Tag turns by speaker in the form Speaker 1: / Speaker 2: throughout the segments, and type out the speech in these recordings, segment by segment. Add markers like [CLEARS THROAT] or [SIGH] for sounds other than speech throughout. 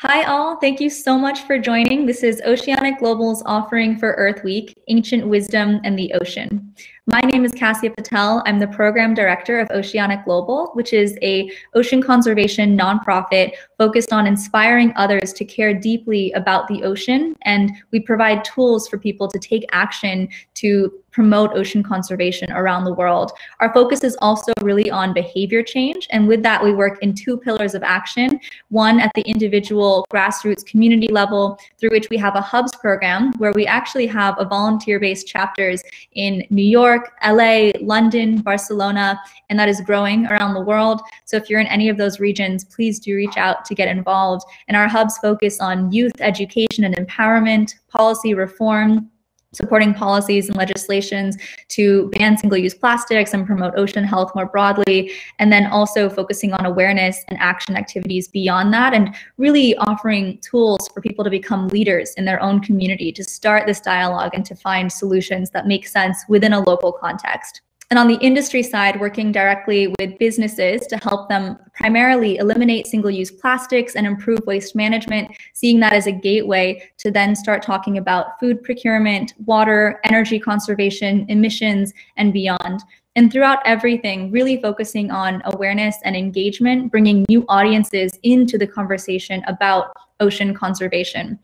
Speaker 1: Hi all, thank you so much for joining. This is Oceanic Global's offering for Earth Week, Ancient Wisdom and the Ocean. My name is Cassia Patel. I'm the program director of Oceanic Global, which is a ocean conservation nonprofit focused on inspiring others to care deeply about the ocean. And we provide tools for people to take action to promote ocean conservation around the world. Our focus is also really on behavior change. And with that, we work in two pillars of action. One at the individual grassroots community level, through which we have a hubs program where we actually have a volunteer-based chapters in New York, LA, London, Barcelona, and that is growing around the world. So if you're in any of those regions, please do reach out to get involved. And our hubs focus on youth education and empowerment, policy reform, supporting policies and legislations to ban single-use plastics and promote ocean health more broadly, and then also focusing on awareness and action activities beyond that, and really offering tools for people to become leaders in their own community, to start this dialogue and to find solutions that make sense within a local context. And on the industry side, working directly with businesses to help them primarily eliminate single-use plastics and improve waste management, seeing that as a gateway to then start talking about food procurement, water, energy conservation, emissions, and beyond. And throughout everything, really focusing on awareness and engagement, bringing new audiences into the conversation about ocean conservation.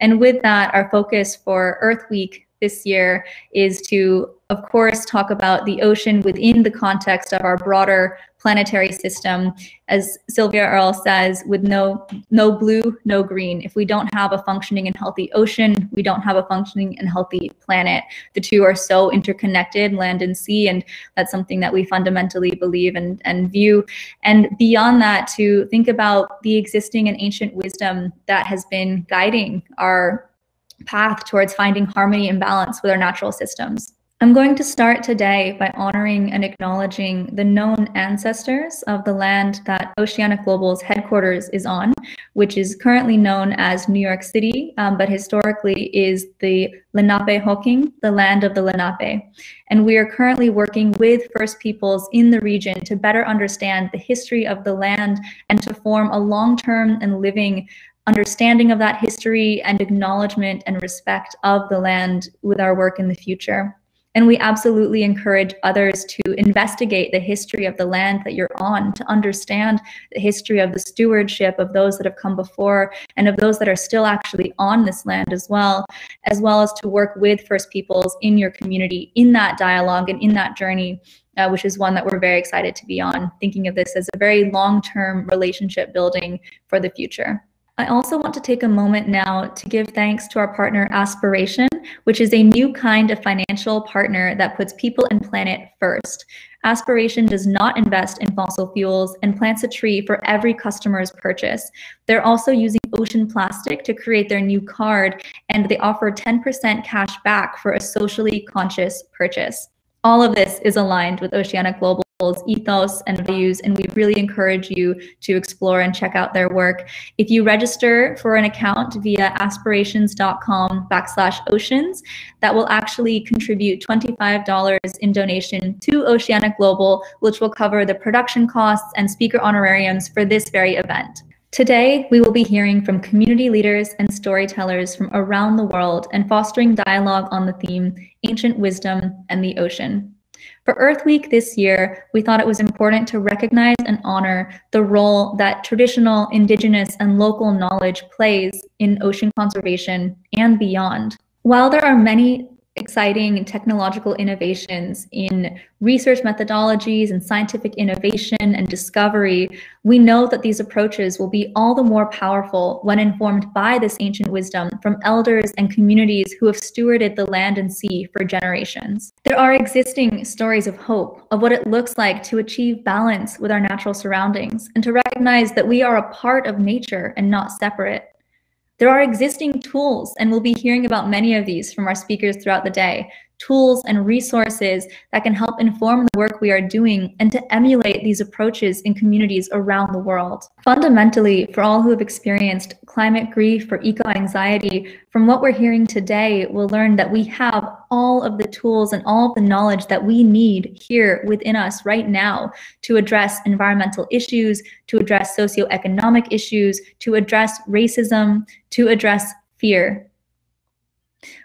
Speaker 1: And with that, our focus for Earth Week this year is to of course, talk about the ocean within the context of our broader planetary system. As Sylvia Earle says, with no, no blue, no green. If we don't have a functioning and healthy ocean, we don't have a functioning and healthy planet. The two are so interconnected, land and sea, and that's something that we fundamentally believe and, and view. And beyond that, to think about the existing and ancient wisdom that has been guiding our path towards finding harmony and balance with our natural systems. I'm going to start today by honoring and acknowledging the known ancestors of the land that Oceanic Global's headquarters is on, which is currently known as New York City, um, but historically is the Lenapehoking, the land of the Lenape. And we are currently working with First Peoples in the region to better understand the history of the land and to form a long-term and living understanding of that history and acknowledgement and respect of the land with our work in the future. And we absolutely encourage others to investigate the history of the land that you're on, to understand the history of the stewardship of those that have come before and of those that are still actually on this land as well, as well as to work with First Peoples in your community in that dialogue and in that journey. Uh, which is one that we're very excited to be on, thinking of this as a very long-term relationship building for the future. I also want to take a moment now to give thanks to our partner Aspiration, which is a new kind of financial partner that puts people and planet first. Aspiration does not invest in fossil fuels and plants a tree for every customer's purchase. They're also using ocean plastic to create their new card, and they offer 10% cash back for a socially conscious purchase. All of this is aligned with Oceanic Global ethos and values, and we really encourage you to explore and check out their work. If you register for an account via aspirations.com backslash oceans, that will actually contribute $25 in donation to Oceanic Global, which will cover the production costs and speaker honorariums for this very event. Today, we will be hearing from community leaders and storytellers from around the world and fostering dialogue on the theme Ancient Wisdom and the Ocean. For Earth Week this year, we thought it was important to recognize and honor the role that traditional, indigenous, and local knowledge plays in ocean conservation and beyond. While there are many exciting technological innovations in research methodologies and scientific innovation and discovery, we know that these approaches will be all the more powerful when informed by this ancient wisdom from elders and communities who have stewarded the land and sea for generations. There are existing stories of hope, of what it looks like to achieve balance with our natural surroundings, and to recognize that we are a part of nature and not separate. There are existing tools, and we'll be hearing about many of these from our speakers throughout the day, tools, and resources that can help inform the work we are doing and to emulate these approaches in communities around the world. Fundamentally, for all who have experienced climate grief or eco anxiety, from what we're hearing today, we'll learn that we have all of the tools and all of the knowledge that we need here within us right now to address environmental issues, to address socioeconomic issues, to address racism, to address fear.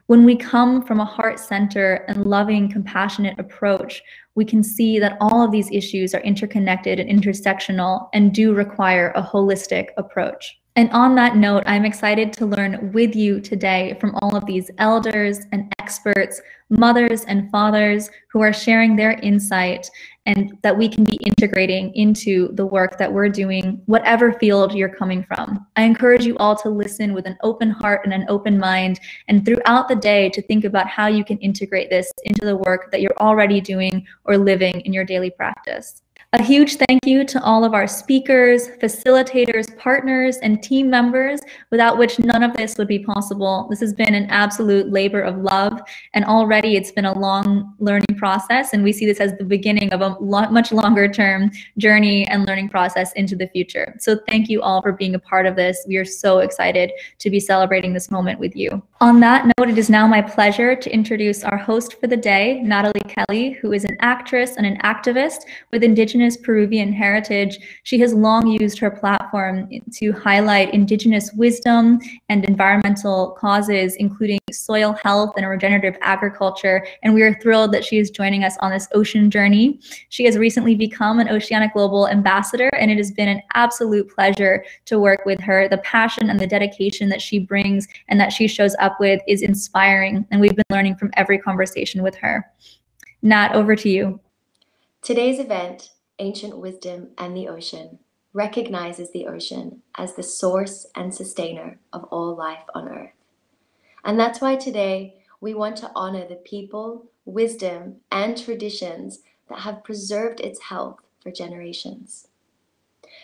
Speaker 1: When we come from a heart center and loving, compassionate approach, we can see that all of these issues are interconnected and intersectional and do require a holistic approach. And on that note, I'm excited to learn with you today from all of these elders and experts, mothers and fathers who are sharing their insight and that we can be integrating into the work that we're doing, whatever field you're coming from. I encourage you all to listen with an open heart and an open mind, and throughout the day to think about how you can integrate this into the work that you're already doing or living in your daily practice. A huge thank you to all of our speakers, facilitators, partners, and team members, without which none of this would be possible. This has been an absolute labor of love, and already it's been a long learning process, and we see this as the beginning of a much longer term journey and learning process into the future. So thank you all for being a part of this. We are so excited to be celebrating this moment with you. On that note, it is now my pleasure to introduce our host for the day, Nathalie Kelley, who is an actress and an activist with Indigenous Indigenous Peruvian heritage, she has long used her platform to highlight Indigenous wisdom and environmental causes, including soil health and regenerative agriculture. And we are thrilled that she is joining us on this ocean journey. She has recently become an Oceanic Global Ambassador, and it has been an absolute pleasure to work with her. The passion and the dedication that she brings and that she shows up with is inspiring, and we've been learning from every conversation with her. Nat, over to you.
Speaker 2: Today's event ancient wisdom, and the ocean, recognizes the ocean as the source and sustainer of all life on earth. And that's why today we want to honor the people, wisdom, and traditions that have preserved its health for generations.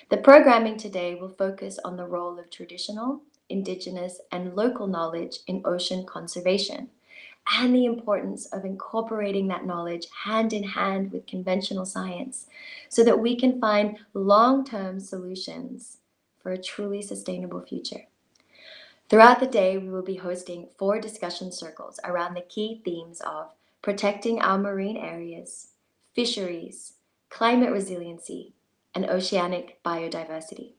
Speaker 2: The programming today will focus on the role of traditional, indigenous, and local knowledge in ocean conservation and the importance of incorporating that knowledge hand in hand with conventional science so that we can find long term solutions for a truly sustainable future. Throughout the day, we will be hosting four discussion circles around the key themes of protecting our marine areas, fisheries, climate resiliency, and oceanic biodiversity.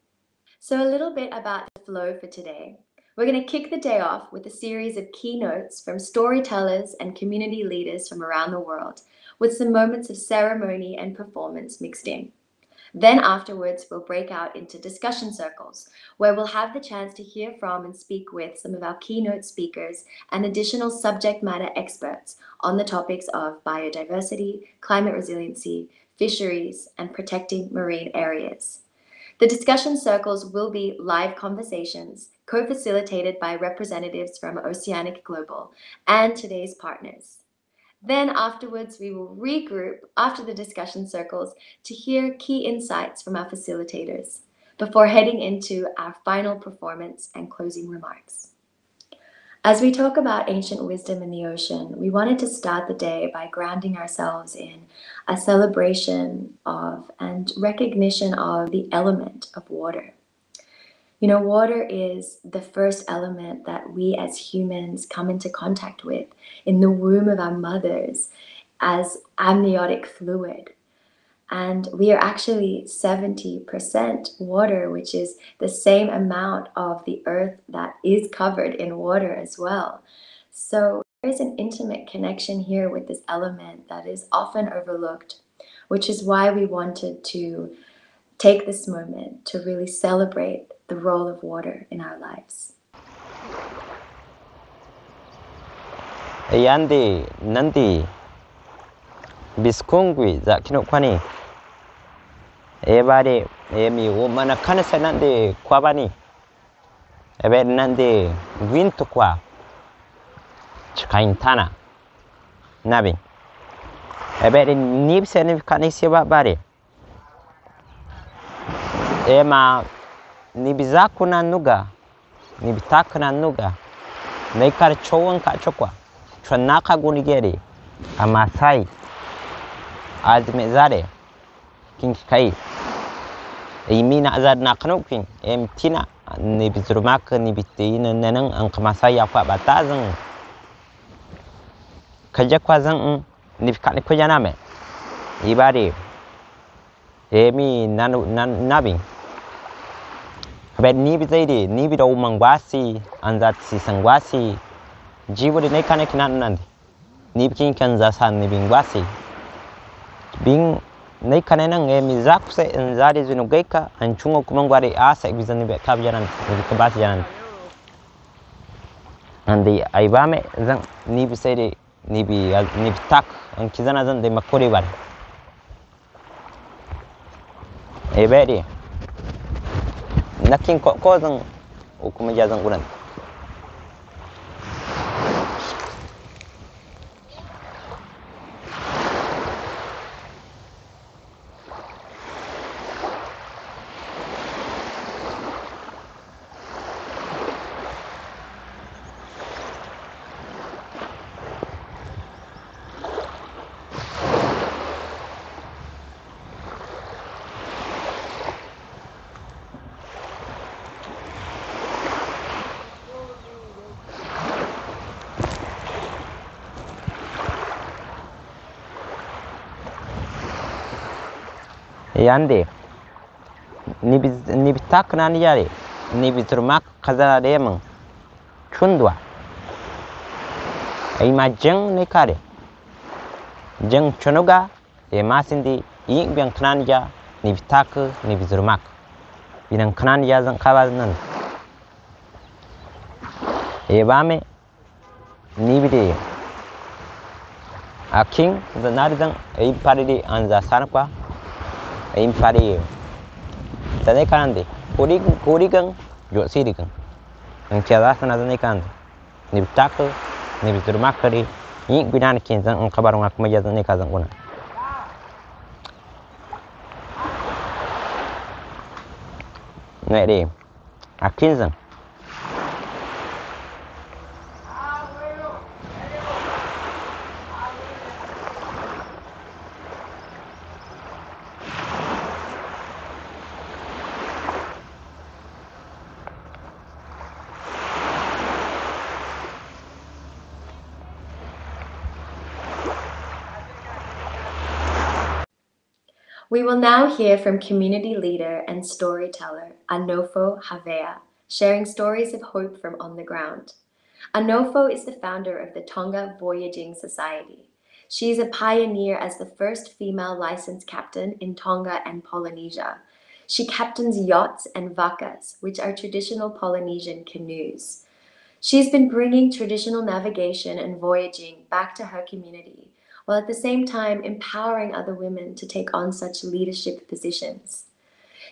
Speaker 2: So, a little bit about the flow for today. We're going to kick the day off with a series of keynotes from storytellers and community leaders from around the world, with some moments of ceremony and performance mixed in. Then afterwards, we'll break out into discussion circles, where we'll have the chance to hear from and speak with some of our keynote speakers and additional subject matter experts on the topics of biodiversity, climate resiliency, fisheries, and protecting marine areas. The discussion circles will be live conversations co-facilitated by representatives from Oceanic Global and today's partners. Then afterwards, we will regroup after the discussion circles to hear key insights from our facilitators before heading into our final performance and closing remarks. As we talk about ancient wisdom in the ocean, we wanted to start the day by grounding ourselves in a celebration of and recognition of the element of water. You know, water is the first element that we as humans come into contact with in the womb of our mothers as amniotic fluid. And we are actually 70% water, which is the same amount of the earth that is covered in water as well. So there is an intimate connection here with this element that is often overlooked, which is why we wanted to take this moment to really celebrate the role of water in our lives.
Speaker 3: Yandi nanti biskungwi za kinokwani ebare emi umana kanasa nande kwabani. Ebe nande winto kwa chikaintana nabi ebe nibse ni kanisi bare ema nibizakuna nuga nibitakuna nuga. Naikar chowon ka chokwa chonaka gunigeri amasai azmezare kinkai imina azad naknokin emtina nibizrumak nibitin nanan anqmasai yakwa batazan kajakwazan nibikani kujaname ibari emi nan nabin habet ni bi zaidi? Ni bi do mangwasi? Anzat si sangwasi jibo de nekane kinan nandi ni bi kin kan za san ni bingwasi bin nei kane nan e mi zakse en zade zinu geka an chungo kuma ngware asa bi zani be kab janan bi kabat janan andi aibame zan ni bi saide ni bi ni bi tak an kizana zan de makore bar e bedi nakin ko ko zan hukumin ya zan yandi. Nibi nibi takna ni yari. Nibi turmak kazara de mun chundwa. Ai ma jeng ne kare jeng chunuga e masindi yin bian knan ja nibi tak nibi turmak. Binan knan ya zan kaba nan e bame nibi de. Aking zanardan ai paridi an za sarpa 인파리 tane kande kuri kuri kan? Yo siri kan? Ang tiada sana tane kande ni tak ni bitur makari que bidan kin um ang kabar ngak maja tane ka zan kuna ngai de akin zan.
Speaker 2: We will now hear from community leader and storyteller Aunofo Havea, sharing stories of hope from on the ground. Aunofo is the founder of the Tonga Voyaging Society. She is a pioneer as the first female licensed captain in Tonga and Polynesia. She captains yachts and vakas, which are traditional Polynesian canoes. She's been bringing traditional navigation and voyaging back to her community while at the same time empowering other women to take on such leadership positions.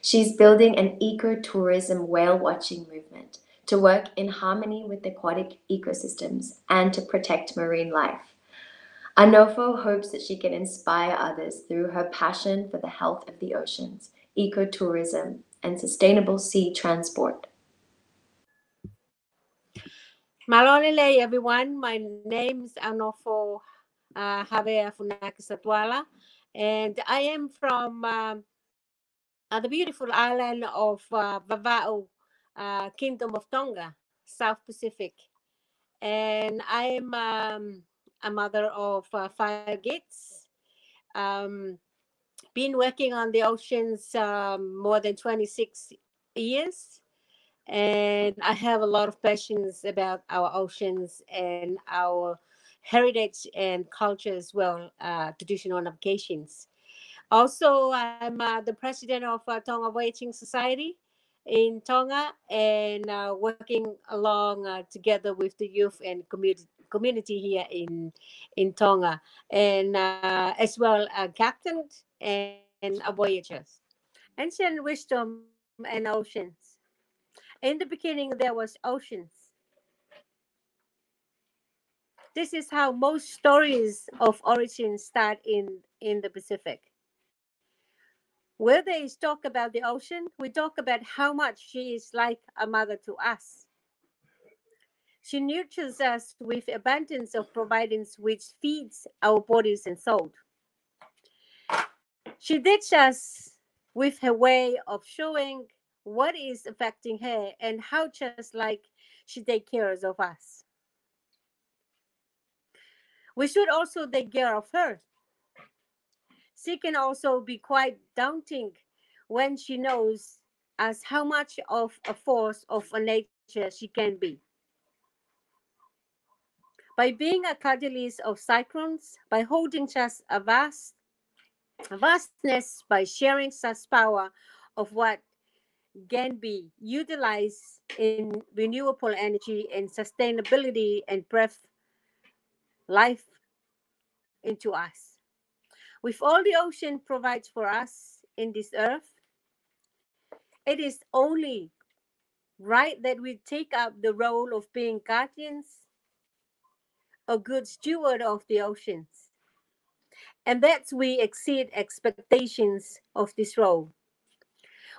Speaker 2: She's building an ecotourism whale watching movement to work in harmony with aquatic ecosystems and to protect marine life. Aunofo hopes that she can inspire others through her passion for the health of the oceans, ecotourism, and sustainable sea transport.
Speaker 4: Malolele, everyone. My name is Aunofo uh, Havea and I am from um, uh, the beautiful island of uh, Vava'u, uh, Kingdom of Tonga, South Pacific. And I am um, a mother of uh, five kids. Um, been working on the oceans um, more than 26 years. And I have a lot of passions about our oceans and our heritage and culture as well, uh, traditional navigations. Also, I'm uh, the president of uh, Tonga Voyaging Society in Tonga and uh, working along uh, together with the youth and community community here in in Tonga, and uh, as well a captain and, and voyagers. Ancient wisdom and oceans. In the beginning, there was oceans. This is how most stories of origin start in in the Pacific. Where they talk about the ocean, we talk about how much she is like a mother to us. She nurtures us with abundance of providence, which feeds our bodies and soul. She teaches us with her way of showing what is affecting her and how just like she takes care of us. We should also take care of her. She can also be quite daunting when she knows as how much of a force of a nature she can be. By being a catalyst of cyclones, by holding just a vast vastness, by sharing such power of what can be utilized in renewable energy and sustainability and breath life into us. With all the ocean provides for us in this earth, it is only right that we take up the role of being guardians, a good steward of the oceans. And that we exceed expectations of this role.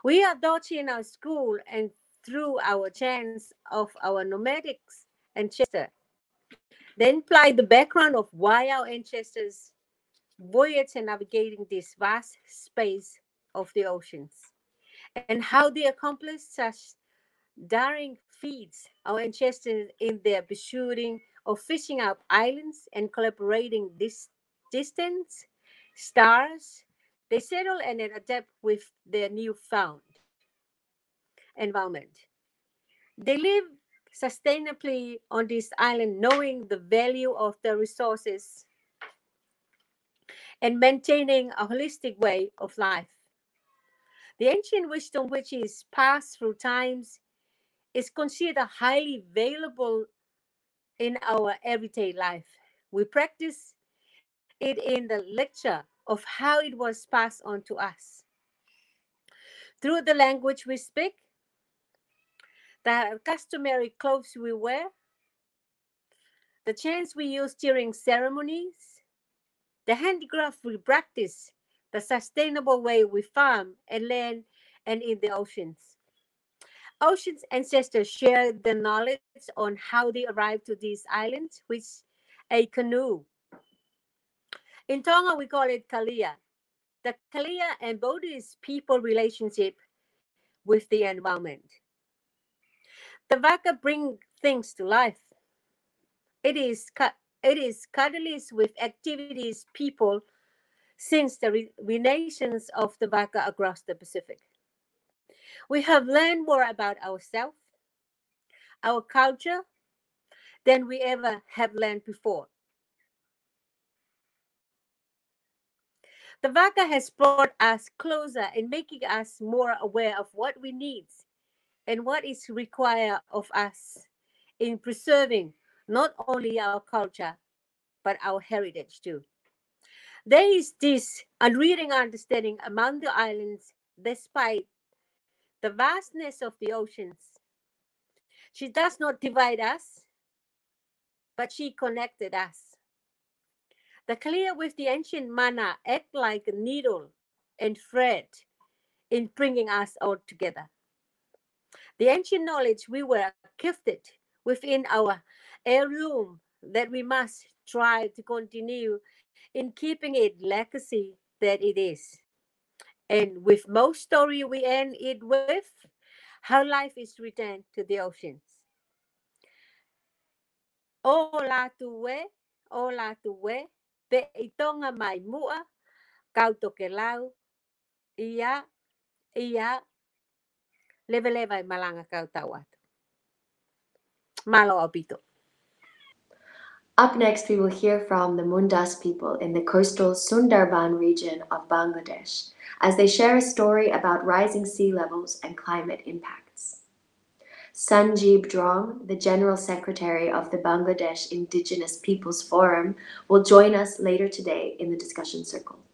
Speaker 4: We are in our school and through our chants of our nomadics ancestors. Then apply the background of why our ancestors voyaged and navigating this vast space of the oceans and how they accomplished such daring feats. Our ancestors in their pursuing of fishing up islands and collaborating this distance stars they settle and adapt with their newfound environment. They live sustainably on this island knowing the value of the resources and maintaining a holistic way of life the ancient wisdom, which is passed through times, is considered highly valuable in our everyday life. We practice it in the lecture of how it was passed on to us. Through the language we speak, the customary clothes we wear, the chants we use during ceremonies, the handicraft we practice the sustainable way we farm and land and in the oceans. Ocean's ancestors shared the knowledge on how they arrived to these islands with a canoe. In Tonga, we call it kalia. The kalia embodies people relationship with the environment. The waka bring things to life. It is it is catalyst with activities people since the re- renaissance of the Waka across the Pacific. We have learned more about ourselves, our culture, than we ever have learned before. The Waka has brought us closer in making us more aware of what we need and what is required of us in preserving not only our culture, but our heritage too. There is this unreading understanding among the islands despite the vastness of the oceans. She does not divide us, but she connected us. The clear with the ancient mana act like a needle and thread in bringing us all together. The ancient knowledge we were gifted within our heirloom that we must try to continue in keeping it legacy that it is. And with most story we end it with how life is returned to the oceans. O la tuwe, o la tuwe, pe itonga mai mua, kau toke lau, ia, ia, leve leva malanga kau. Malo apito.
Speaker 2: Up next, we will hear from the Mundas people in the coastal Sundarban region of Bangladesh as they share a story about rising sea levels and climate impacts. Sanjeeb Drong, the General Secretary of the Bangladesh Indigenous Peoples Forum, will join us later today in the discussion circle.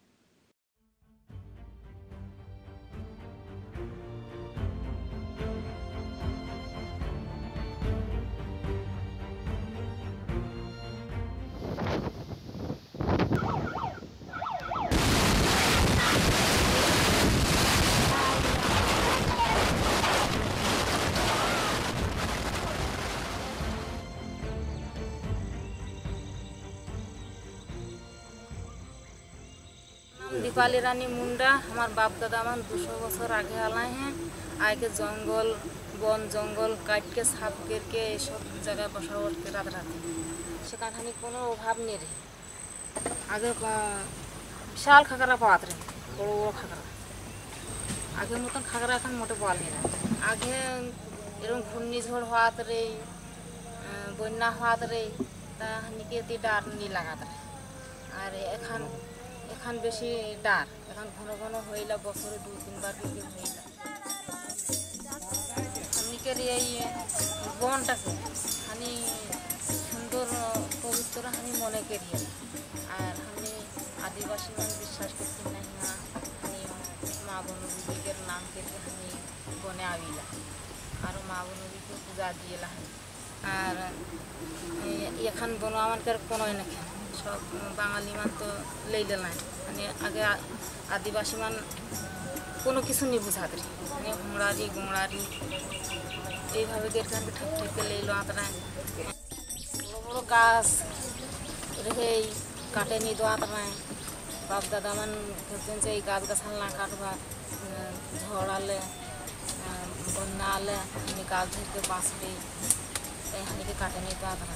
Speaker 5: রূপালি রানী মুন্ডা, আমার বাপ দাদা আমার দুশো বছর আগে আলাই হ্যাঁ। আগে জঙ্গল, বন জঙ্গল কাটকে, সাপ কেরকে এইসব জায়গায় বসা করে রাত রাতে সেখানখানি কোনো অভাব নেই রে। আগে বিশাল খাগড়া পাওয়াত রে, বড় বড় খাগড়া। আগের মতন খাগড়া এখন মোটে পাওয়া নেই আগে এরকম ঘূর্ণিঝড় হওয়াত রে বন্যা হওয়াত রে, তা হানিকে ডার নি লাগাত রে। আর এখন এখন বেশি ডার, এখন ঘন ঘন হইলা বছরে দুই, তিনবার করে হইলা। হানিকের এই বনটাকে হানি সুন্দর, পবিত্র হানি মনে করি। আর আমি আদিবাসী মানে বিশ্বাস করছি না না আমি মা বনবিকের নাম কেটে আমি বনে আবিলা আর মা বনবিকে পূজা দিয়েলা আর এখান বন আমার কোনো না কেন সব বাঙালি মান তো লেইলে নাই মানে আগে আ- আদিবাসী মান কোনো কিছু নি বুঝাতে মানে হুমড়ারি গুমড়ারি এইভাবে গেরখানকে ঠেক ঠেকে লেইলো আতরা বড় বড় গাছ রেখে এই কাটে নি দো আতরা বাপ দাদা মান করতেন যে এই গাছ গাছাল না কাটবা আহ, ঝড় আলে আহ, বন্যা আলে আমি গাছ ধরতে বাঁচবে এই হানিকে কাটে নি দো আতরা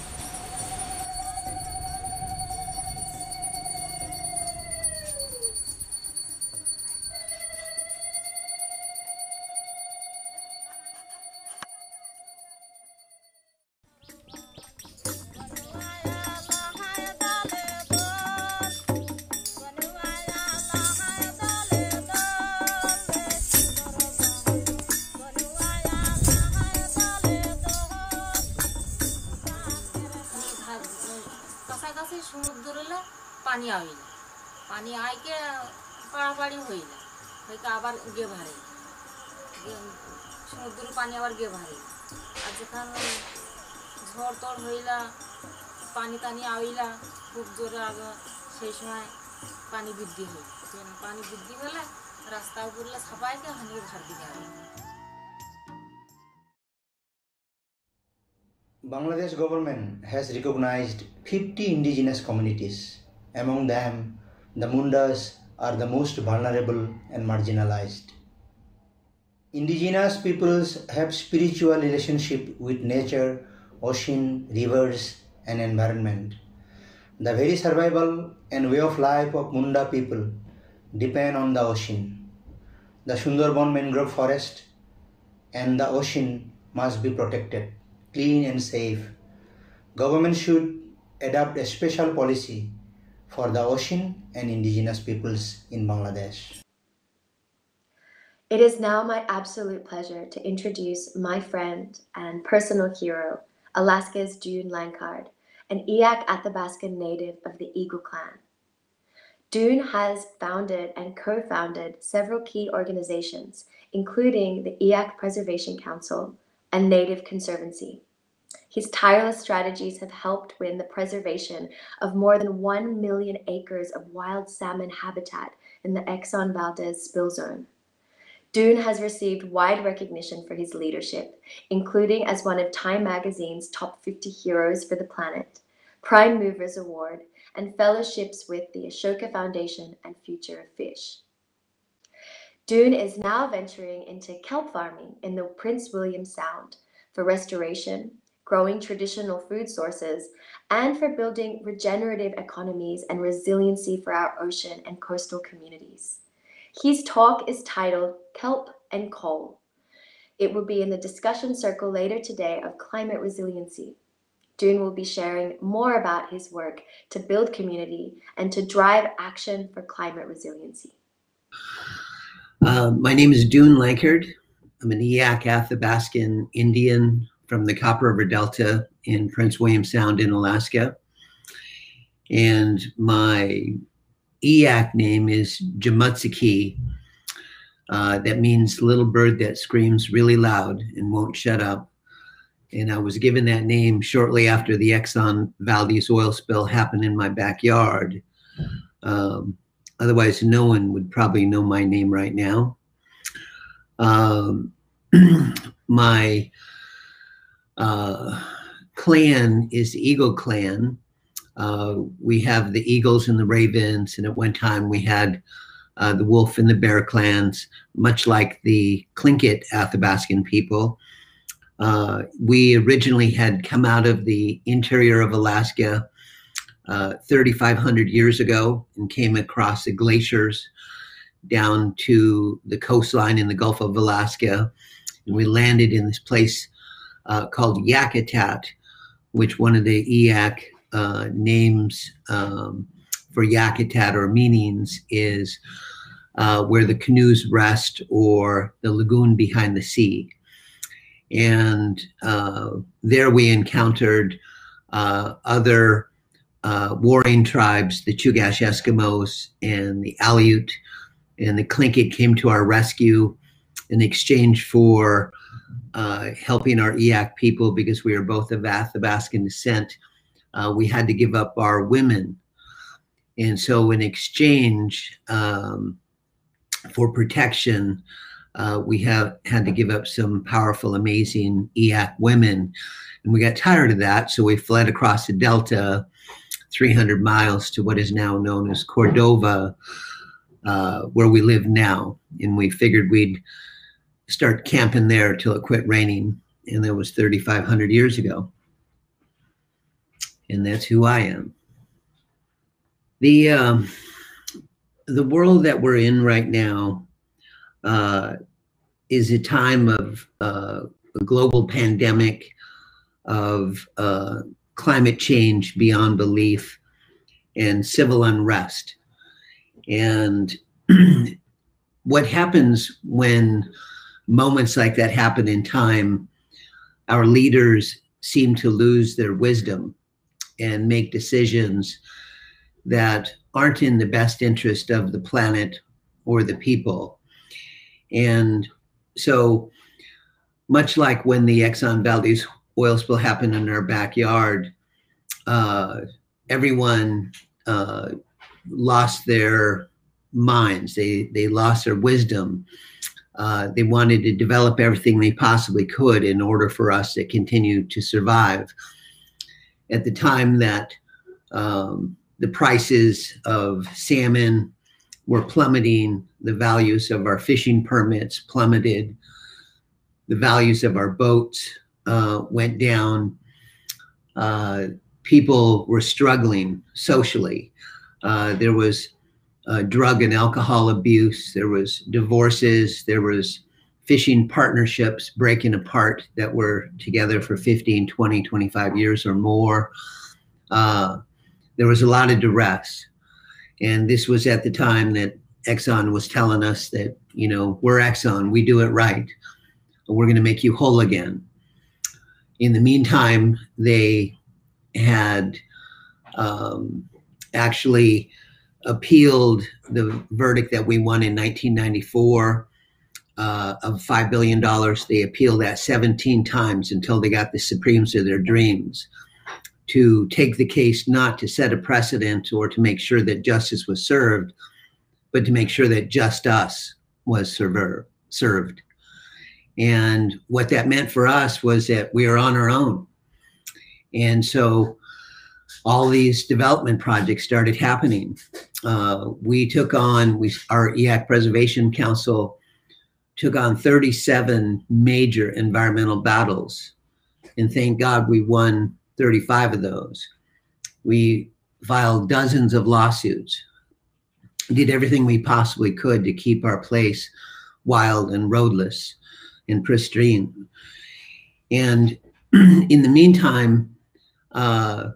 Speaker 5: পানি আইকে পাড়াপাড়ি হইল হইকে আবার গে ভারে সমুদ্রের পানি আবার গে ভারে আর যেখানে ঝড় টড় হইলা পানি টানি আইলা খুব জোরে আগে সেই সময় পানি বৃদ্ধি হয় পানি বৃদ্ধি হলে রাস্তায় পড়লে ছাপাইকে হানিয়ে ধার দিকে
Speaker 6: Bangladesh government has recognized 50 indigenous communities. Among them, the Mundas are the most vulnerable and marginalized. Indigenous peoples have spiritual relationship with nature, ocean, rivers, and environment. The very survival and way of life of Munda people depend on the ocean. The Sundarban mangrove forest and the ocean must be protected, clean and safe. Government should adopt a special policy for the ocean and indigenous peoples in Bangladesh.
Speaker 2: It is now my absolute pleasure to introduce my friend and personal hero, Alaska's Dune Lankard, an Eyak Athabaskan native of the Eagle Clan. Dune has founded and co founded several key organizations, including the Eyak Preservation Council and Native Conservancy. His tireless strategies have helped win the preservation of more than 1 million acres of wild salmon habitat in the Exxon Valdez spill zone. Dune has received wide recognition for his leadership, including as one of Time magazine's top 50 heroes for the planet, Prime Movers Award, and fellowships with the Ashoka Foundation and Future of Fish. Dune is now venturing into kelp farming in the Prince William Sound for restoration, growing traditional food sources, and for building regenerative economies and resiliency for our ocean and coastal communities. His talk is titled Kelp and Coal. It will be in the discussion circle later today of climate resiliency. Dune will be sharing more about his work to build community and to drive action for climate resiliency.
Speaker 7: Uh, my name is Dune Lankard. I'm an Eyak Athabaskan Indian from the Copper River Delta in Prince William Sound in Alaska. And my Eyak name is Jamutsuki. Uh, that means little bird that screams really loud and won't shut up. And I was given that name shortly after the Exxon Valdez oil spill happened in my backyard. Um, otherwise, no one would probably know my name right now. Um, [CLEARS THROAT] my uh, clan is the Eagle Clan. Uh, we have the Eagles and the Ravens, and at one time we had uh, the Wolf and the Bear clans, much like the Tlingit Athabascan people. Uh, we originally had come out of the interior of Alaska uh, 3,500 years ago and came across the glaciers down to the coastline in the Gulf of Alaska. And we landed in this place uh, called Yakutat, which one of the Eyak uh, names um, for Yakutat or meanings is uh, where the canoes rest or the lagoon behind the sea. And uh, there we encountered uh, other uh, warring tribes, the Chugach Eskimos and the Aleut, and the Tlingit came to our rescue in exchange for uh, helping our Eyak people because we are both of Athabascan descent. Uh, we had to give up our women. And so, in exchange um, for protection, uh, we have had to give up some powerful, amazing Eyak women. And we got tired of that. So, we fled across the Delta 300 miles to what is now known as Cordova, uh, where we live now. And we figured we'd start camping there till it quit raining. And that was 3,500 years ago. And that's who I am. The, um, the world that we're in right now uh, is a time of uh, a global pandemic, of uh, climate change beyond belief, and civil unrest. And [CLEARS THROAT] what happens when moments like that happen in time, our leaders seem to lose their wisdom and make decisions that aren't in the best interest of the planet or the people. And so, much like when the Exxon Valdez oil spill happened in our backyard, uh, everyone uh, lost their minds. They they lost their wisdom. Uh, they wanted to develop everything they possibly could in order for us to continue to survive. At the time that um, the prices of salmon were plummeting, the values of our fishing permits plummeted, the values of our boats uh, went down. Uh, people were struggling socially. Uh, there was uh, drug and alcohol abuse. There was divorces. There was fishing partnerships breaking apart that were together for 15, 20, 25 years or more. Uh, there was a lot of duress. And this was at the time that Exxon was telling us that, you know, we're Exxon, we do it right. We're going to make you whole again. In the meantime, they had um, actually appealed the verdict that we won in 1994 uh, of $5 billion. They appealed that 17 times until they got the Supremes of their dreams to take the case not to set a precedent or to make sure that justice was served, but to make sure that just us was server, served. And what that meant for us was that we are on our own. And so all these development projects started happening. Uh, we took on, we, our Eyak Preservation Council took on 37 major environmental battles. And thank God we won 35 of those. We filed dozens of lawsuits, did everything we possibly could to keep our place wild and roadless and pristine. And [CLEARS THROAT] in the meantime, uh,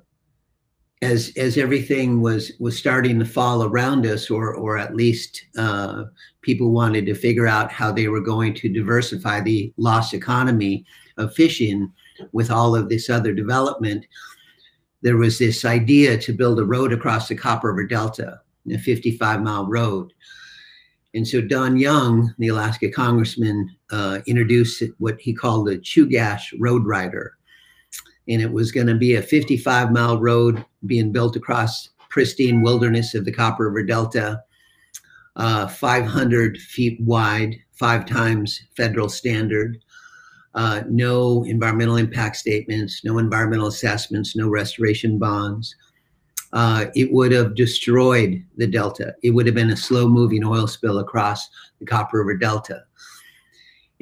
Speaker 7: as as everything was was starting to fall around us, or or at least uh, people wanted to figure out how they were going to diversify the lost economy of fishing with all of this other development, there was this idea to build a road across the Copper River Delta, a 55 mile road. And so Don Young, the Alaska congressman, uh, introduced what he called the Chugach Road Rider. And it was going to be a 55 mile road being built across pristine wilderness of the Copper River Delta, uh, 500 feet wide, five times federal standard uh, no environmental impact statements, no environmental assessments, no restoration bonds. uh, it would have destroyed the delta. It would have been a slow moving oil spill across the Copper River Delta.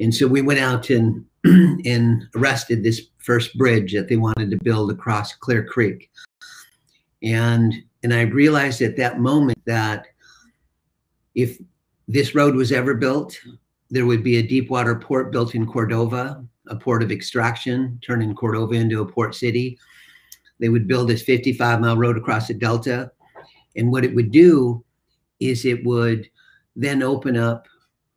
Speaker 7: And so we went out and, [CLEARS THROAT] and arrested this first bridge that they wanted to build across Clear Creek. And, and I realized at that moment that if this road was ever built, there would be a deep water port built in Cordova, a port of extraction, turning Cordova into a port city. They would build this 55 mile road across the Delta. And what it would do is it would then open up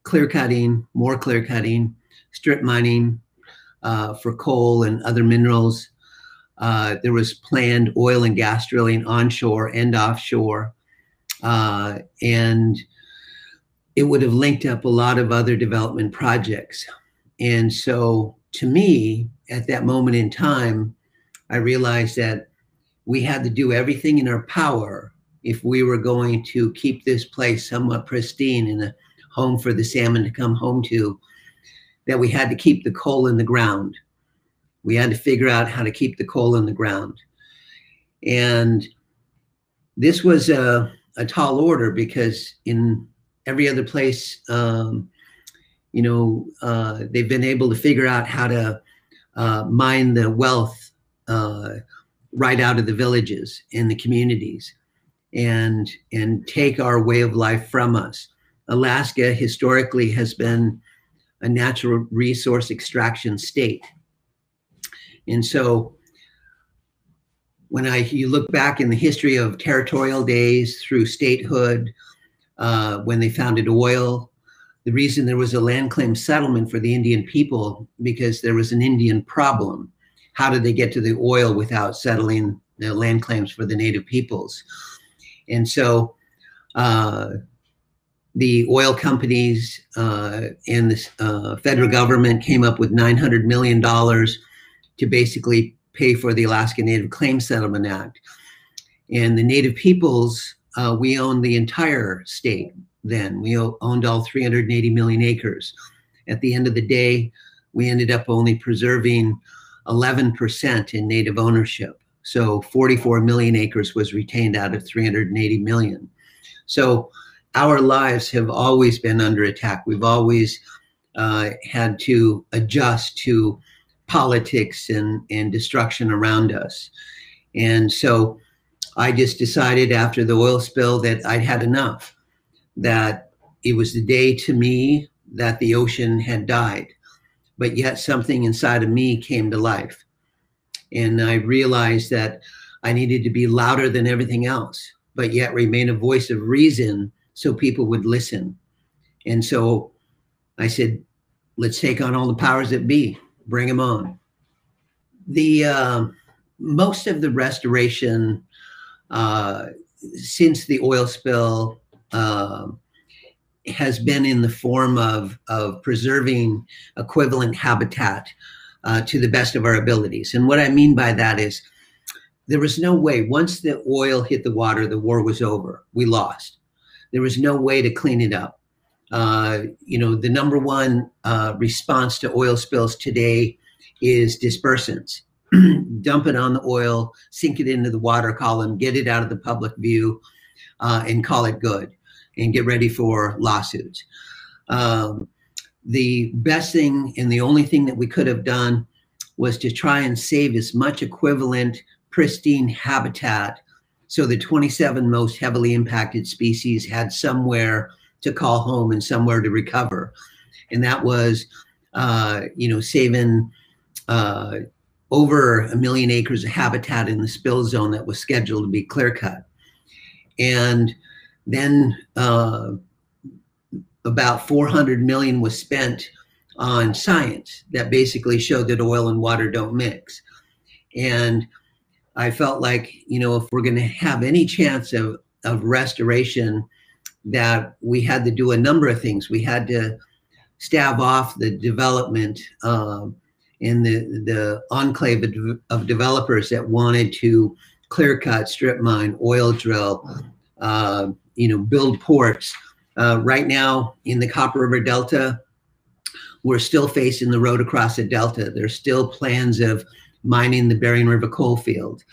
Speaker 7: clear cutting, more clear cutting, strip mining uh, for coal and other minerals. Uh, there was planned oil and gas drilling onshore and offshore. Uh, and it would have linked up a lot of other development projects. And so to me, at that moment in time, I realized that we had to do everything in our power if we were going to keep this place somewhat pristine and a home for the salmon to come home to, that we had to keep the coal in the ground. We had to figure out how to keep the coal in the ground. And this was a, a tall order because in every other place, um, you know, uh, they've been able to figure out how to uh, mine the wealth uh, right out of the villages and the communities, and and take our way of life from us. Alaska historically has been a natural resource extraction state, and so when I you look back in the history of territorial days through statehood, uh, when they founded oil, the reason there was a land claim settlement for the Indian people because there was an Indian problem. How did they get to the oil without settling the land claims for the native peoples? And so uh, the oil companies uh, and the uh, federal government came up with $900 million to basically pay for the Alaska Native Claims Settlement Act. And the native peoples, uh, we owned the entire state then. We owned all 380 million acres. At the end of the day, we ended up only preserving 11% in native ownership. So 44 million acres was retained out of 380 million. So our lives have always been under attack. We've always uh, had to adjust to politics and, and destruction around us. And so I just decided after the oil spill that I'd had enough that it was the day to me that the ocean had died, but yet something inside of me came to life. And I realized that I needed to be louder than everything else, but yet remain a voice of reason so people would listen. And so I said, let's take on all the powers that be, bring them on. The uh, most of the restoration uh, since the oil spill uh, has been in the form of, of preserving equivalent habitat uh, to the best of our abilities. And what I mean by that is there was no way, once the oil hit the water, the war was over. We lost. There was no way to clean it up. Uh, you know, the number one uh, response to oil spills today is dispersants. [CLEARS THROAT] Dump it on the oil, sink it into the water column, get it out of the public view, uh, and call it good and get ready for lawsuits. Um, the best thing and the only thing that we could have done was to try and save as much equivalent pristine habitat so the 27 most heavily impacted species had somewhere to call home and somewhere to recover. And that was, uh, you know, saving uh, over a million acres of habitat in the spill zone that was scheduled to be clear cut. And then uh, about 400 million was spent on science that basically showed that oil and water don't mix. And I felt like, you know, if we're going to have any chance of, of restoration, that we had to do a number of things. We had to stave off the development um, in the, the enclave of, of developers that wanted to clear cut, strip mine, oil drill, uh, you know, build ports. Uh, right now in the Copper River Delta, we're still facing the road across the Delta. There's still plans of mining the Bering River coal field.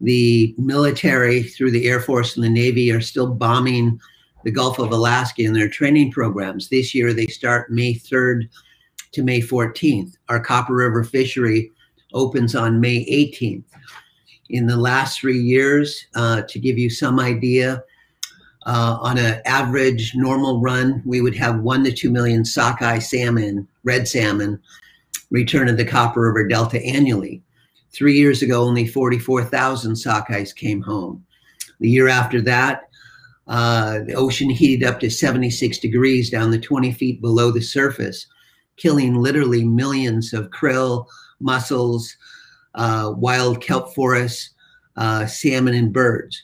Speaker 7: the military, through the Air Force and the Navy, are still bombing the Gulf of Alaska in their training programs. This year, they start May 3rd to May 14th. Our Copper River fishery opens on May 18th. In the last three years, uh, to give you some idea, uh, on an average normal run, we would have one to two million sockeye salmon, red salmon, return to the Copper River Delta annually. Three years ago, only 44,000 sockeyes came home. The year after that, uh, the ocean heated up to 76 degrees down to 20 feet below the surface, killing literally millions of krill, mussels, uh, wild kelp forests, uh, salmon, and birds.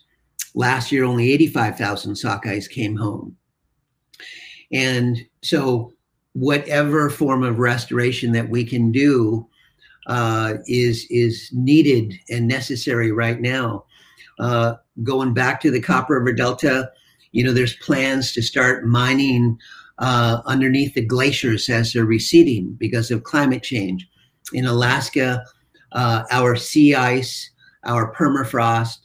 Speaker 7: Last year, only 85,000 sockeyes came home. And so, whatever form of restoration that we can do uh, is is needed and necessary right now. Uh, going back to the Copper River Delta, you know, there's plans to start mining uh, underneath the glaciers as they're receding because of climate change. In Alaska, uh, our sea ice, our permafrost,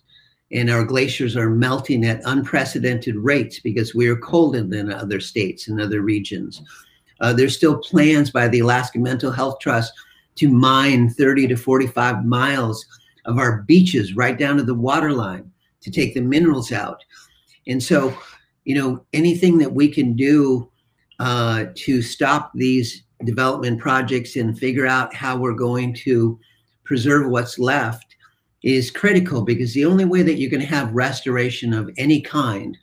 Speaker 7: and our glaciers are melting at unprecedented rates because we are colder than other states and other regions. Uh, there's still plans by the Alaska Mental Health Trust to mine 30 to 45 miles of our beaches right down to the waterline to take the minerals out. And so, you know, anything that we can do uh, to stop these development projects and figure out how we're going to preserve what's left is critical because the only way that you're going to have restoration of any kind,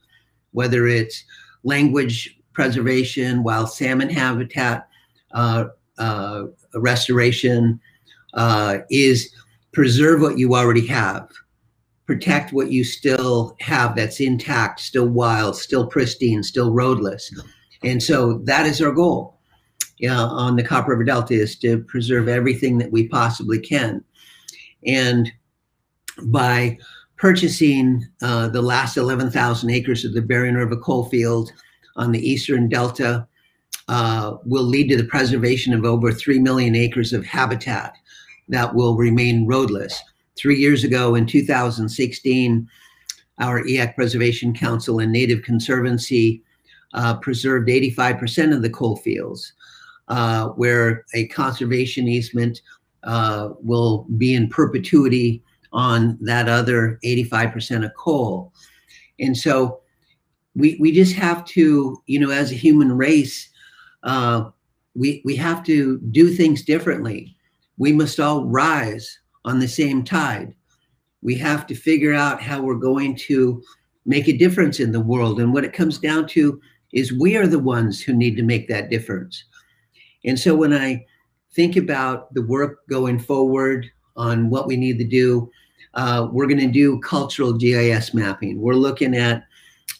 Speaker 7: whether it's language preservation, wild salmon habitat uh, uh, restoration, uh, is preserve what you already have, protect what you still have that's intact, still wild, still pristine, still roadless. And so that is our goal uh, on the Copper River Delta is to preserve everything that we possibly can. And by purchasing uh, the last 11,000 acres of the Bering River coal field on the eastern delta uh, will lead to the preservation of over 3 million acres of habitat that will remain roadless. Three years ago in 2016, our Eyak Preservation Council and Native Conservancy uh, preserved 85% of the coal fields, uh, where a conservation easement uh, will be in perpetuity on that other 85% of coal. And so we, we just have to, you know, as a human race, uh, we, we have to do things differently. We must all rise on the same tide. We have to figure out how we're going to make a difference in the world. And what it comes down to is we are the ones who need to make that difference. And so when I think about the work going forward on what we need to do, uh, we're going to do cultural GIS mapping. We're looking at,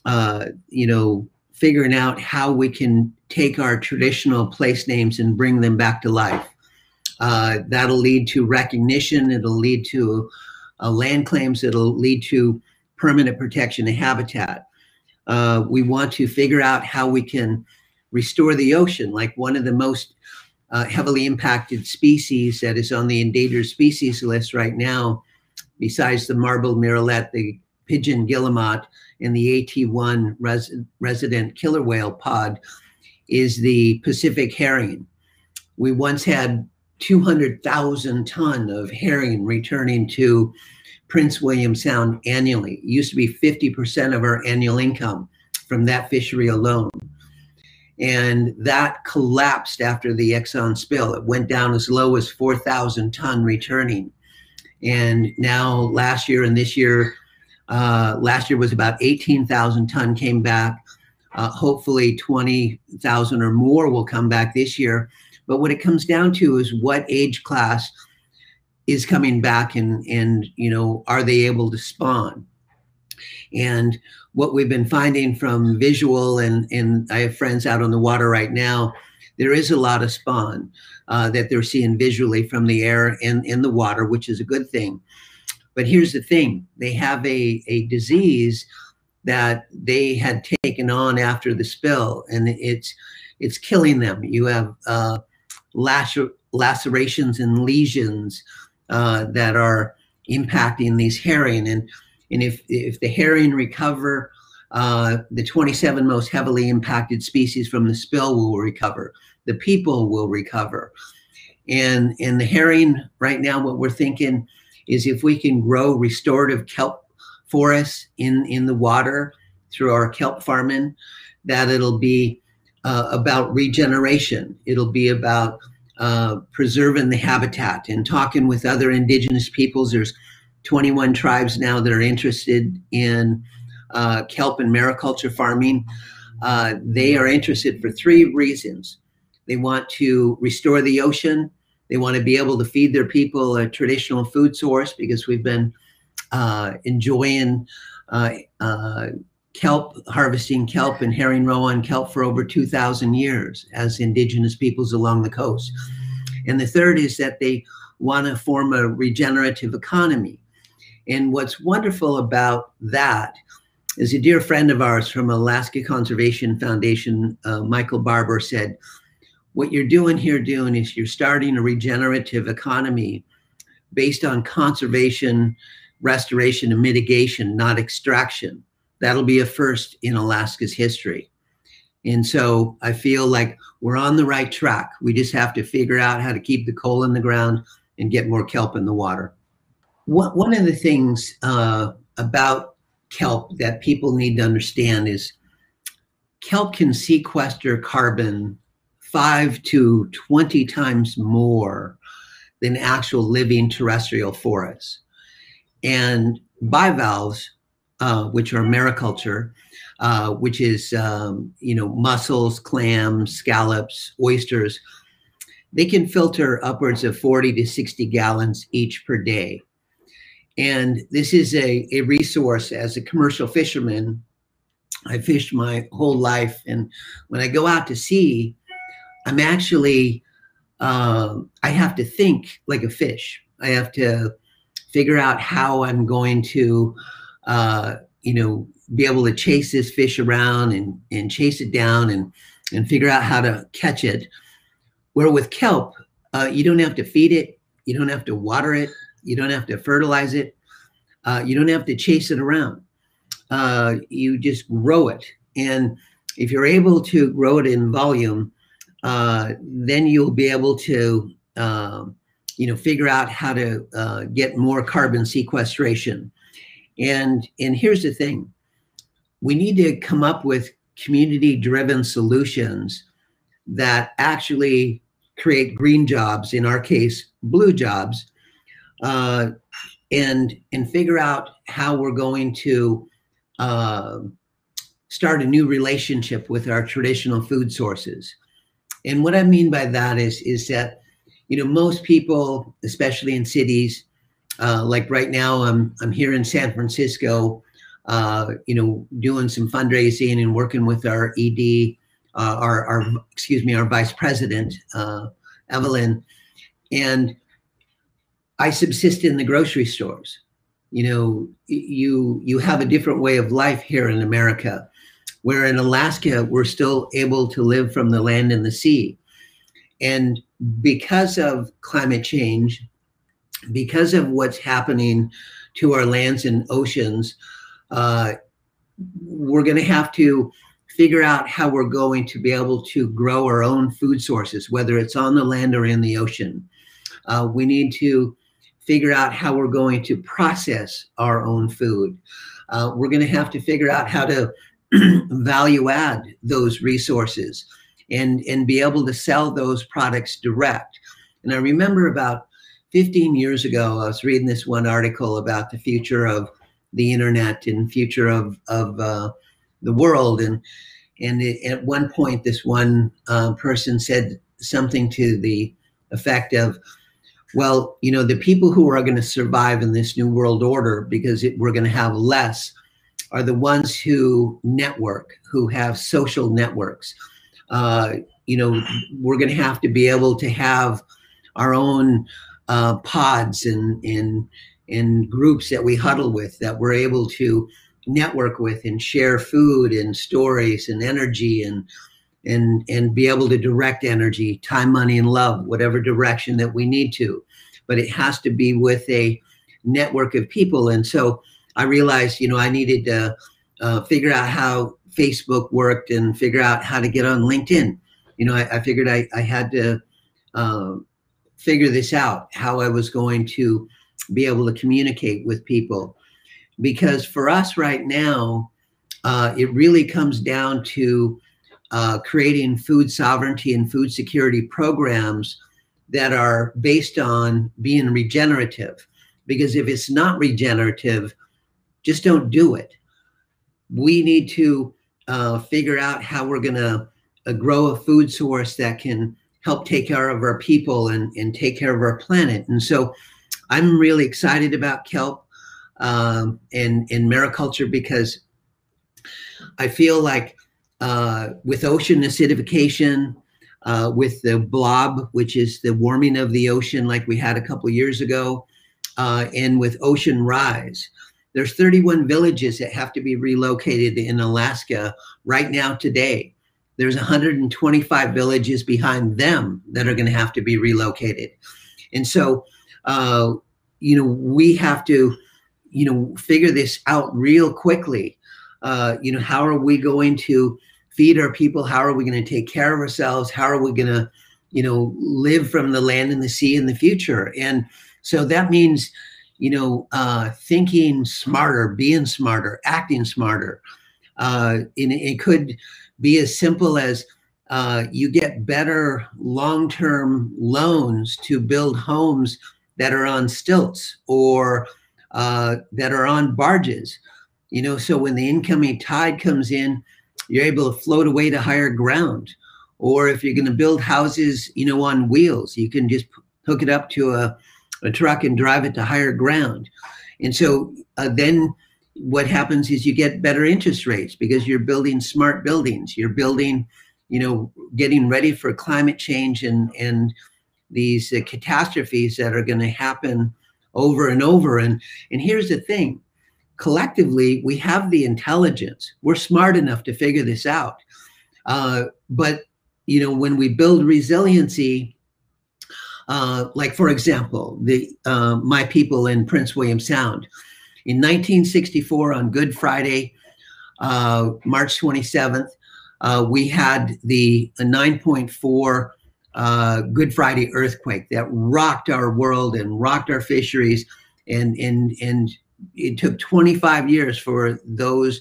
Speaker 7: uh, you know, figuring out how we can take our traditional place names and bring them back to life. Uh, that'll lead to recognition. It'll lead to uh, land claims. It'll lead to permanent protection of habitat. Uh, we want to figure out how we can restore the ocean, like one of the most uh, heavily impacted species that is on the endangered species list right now, besides the marbled murrelet, the pigeon guillemot, and the AT1 res- resident killer whale pod, is the Pacific herring. We once had 200,000 ton of herring returning to Prince William Sound annually. It used to be 50% of our annual income from that fishery alone. And that collapsed after the Exxon spill. It went down as low as 4,000 ton returning. And now, last year and this year, uh, last year was about 18,000 ton came back. Uh, hopefully, 20,000 or more will come back this year. But what it comes down to is what age class is coming back and and you know are they able to spawn and what we've been finding from visual and and i have friends out on the water right now there is a lot of spawn uh, that they're seeing visually from the air and in the water which is a good thing but here's the thing they have a, a disease that they had taken on after the spill and it's it's killing them you have uh, lacer- lacerations and lesions uh, that are impacting these herring. And, and if, if the herring recover, uh, the 27 most heavily impacted species from the spill will recover. The people will recover. And, and the herring, right now, what we're thinking is if we can grow restorative kelp forests in, in the water through our kelp farming, that it'll be uh, about regeneration. It'll be about uh, preserving the habitat and talking with other indigenous peoples. There's 21 tribes now that are interested in uh, kelp and mariculture farming. Uh, they are interested for three reasons. They want to restore the ocean. They want to be able to feed their people a traditional food source because we've been uh, enjoying uh, uh, kelp, harvesting kelp and herring roe on kelp for over 2,000 years as indigenous peoples along the coast. And the third is that they want to form a regenerative economy. And what's wonderful about that is a dear friend of ours from Alaska Conservation Foundation, uh, Michael Barber, said, What you're doing here, doing is you're starting a regenerative economy based on conservation, restoration, and mitigation, not extraction. That'll be a first in Alaska's history. And so I feel like we're on the right track. We just have to figure out how to keep the coal in the ground and get more kelp in the water. One of the things uh, about kelp that people need to understand is kelp can sequester carbon five to 20 times more than actual living terrestrial forests. And bivalves, uh, which are mariculture, uh, which is um, you know mussels, clams, scallops, oysters, they can filter upwards of 40 to 60 gallons each per day. And this is a, a resource as a commercial fisherman. I fished my whole life. And when I go out to sea, I'm actually, uh, I have to think like a fish. I have to figure out how I'm going to, uh, you know, be able to chase this fish around and, and chase it down and, and figure out how to catch it. Where with kelp, uh, you don't have to feed it, you don't have to water it, you don't have to fertilize it. Uh, you don't have to chase it around. Uh, you just grow it. And if you're able to grow it in volume, uh, then you'll be able to, um, you know, figure out how to uh, get more carbon sequestration. And and here's the thing: we need to come up with community-driven solutions that actually create green jobs. In our case, blue jobs uh, and and figure out how we're going to uh, start a new relationship with our traditional food sources. And what I mean by that is is that you know most people, especially in cities, uh, like right now, I'm I'm here in San Francisco, uh, you know, doing some fundraising and working with our ED, uh, our our excuse me, our vice president, uh, Evelyn, and I subsist in the grocery stores. You know, you you have a different way of life here in America, where in Alaska we're still able to live from the land and the sea. And because of climate change, because of what's happening to our lands and oceans, uh, we're going to have to figure out how we're going to be able to grow our own food sources, whether it's on the land or in the ocean. Uh, we need to figure out how we're going to process our own food. Uh, we're going to have to figure out how to [CLEARS THROAT] value add those resources and, and be able to sell those products direct. And I remember about 15 years ago, I was reading this one article about the future of the internet and future of, of uh, the world. And, and it, at one point, this one uh, person said something to the effect of, well, you know, the people who are going to survive in this new world order because it, we're going to have less are the ones who network, who have social networks. Uh, you know, we're going to have to be able to have our own uh, pods and, and, and groups that we huddle with that we're able to network with and share food and stories and energy and and and be able to direct energy time money and love whatever direction that we need to but it has to be with a network of people. And so I realized, you know, I needed to uh, figure out how Facebook worked and figure out how to get on LinkedIn. You know, I, I figured I, I had to uh, figure this out, how I was going to be able to communicate with people. Because for us right now, uh, it really comes down to uh, creating food sovereignty and food security programs that are based on being regenerative. Because if it's not regenerative, just don't do it. We need to uh, figure out how we're going to uh, grow a food source that can help take care of our people and, and take care of our planet. And so I'm really excited about kelp um, and, and mariculture because I feel like uh, with ocean acidification, uh, with the blob, which is the warming of the ocean, like we had a couple years ago, uh, and with ocean rise. There's 31 villages that have to be relocated in Alaska right now today. There's 125 villages behind them that are going to have to be relocated. And so, uh, you know, we have to, you know, figure this out real quickly. Uh, you know, how are we going to feed our people? How are we going to take care of ourselves? How are we going to, you know, live from the land and the sea in the future? And so that means, you know, uh, thinking smarter, being smarter, acting smarter. Uh, and it could be as simple as uh, you get better long-term loans to build homes that are on stilts or uh, that are on barges. You know, so when the incoming tide comes in, you're able to float away to higher ground. Or if you're going to build houses, you know, on wheels, you can just hook it up to a, a truck and drive it to higher ground. And so uh, then what happens is you get better interest rates because you're building smart buildings. You're building, you know, getting ready for climate change and and these uh, catastrophes that are going to happen over and over. And and here's the thing: collectively, we have the intelligence. We're smart enough to figure this out. Uh, but you know, when we build resiliency, uh, like for example, the uh, my people in Prince William Sound, in 1964 on Good Friday, uh, March 27th, uh, we had the 9.4 uh, Good Friday earthquake that rocked our world and rocked our fisheries, and and and it took 25 years for those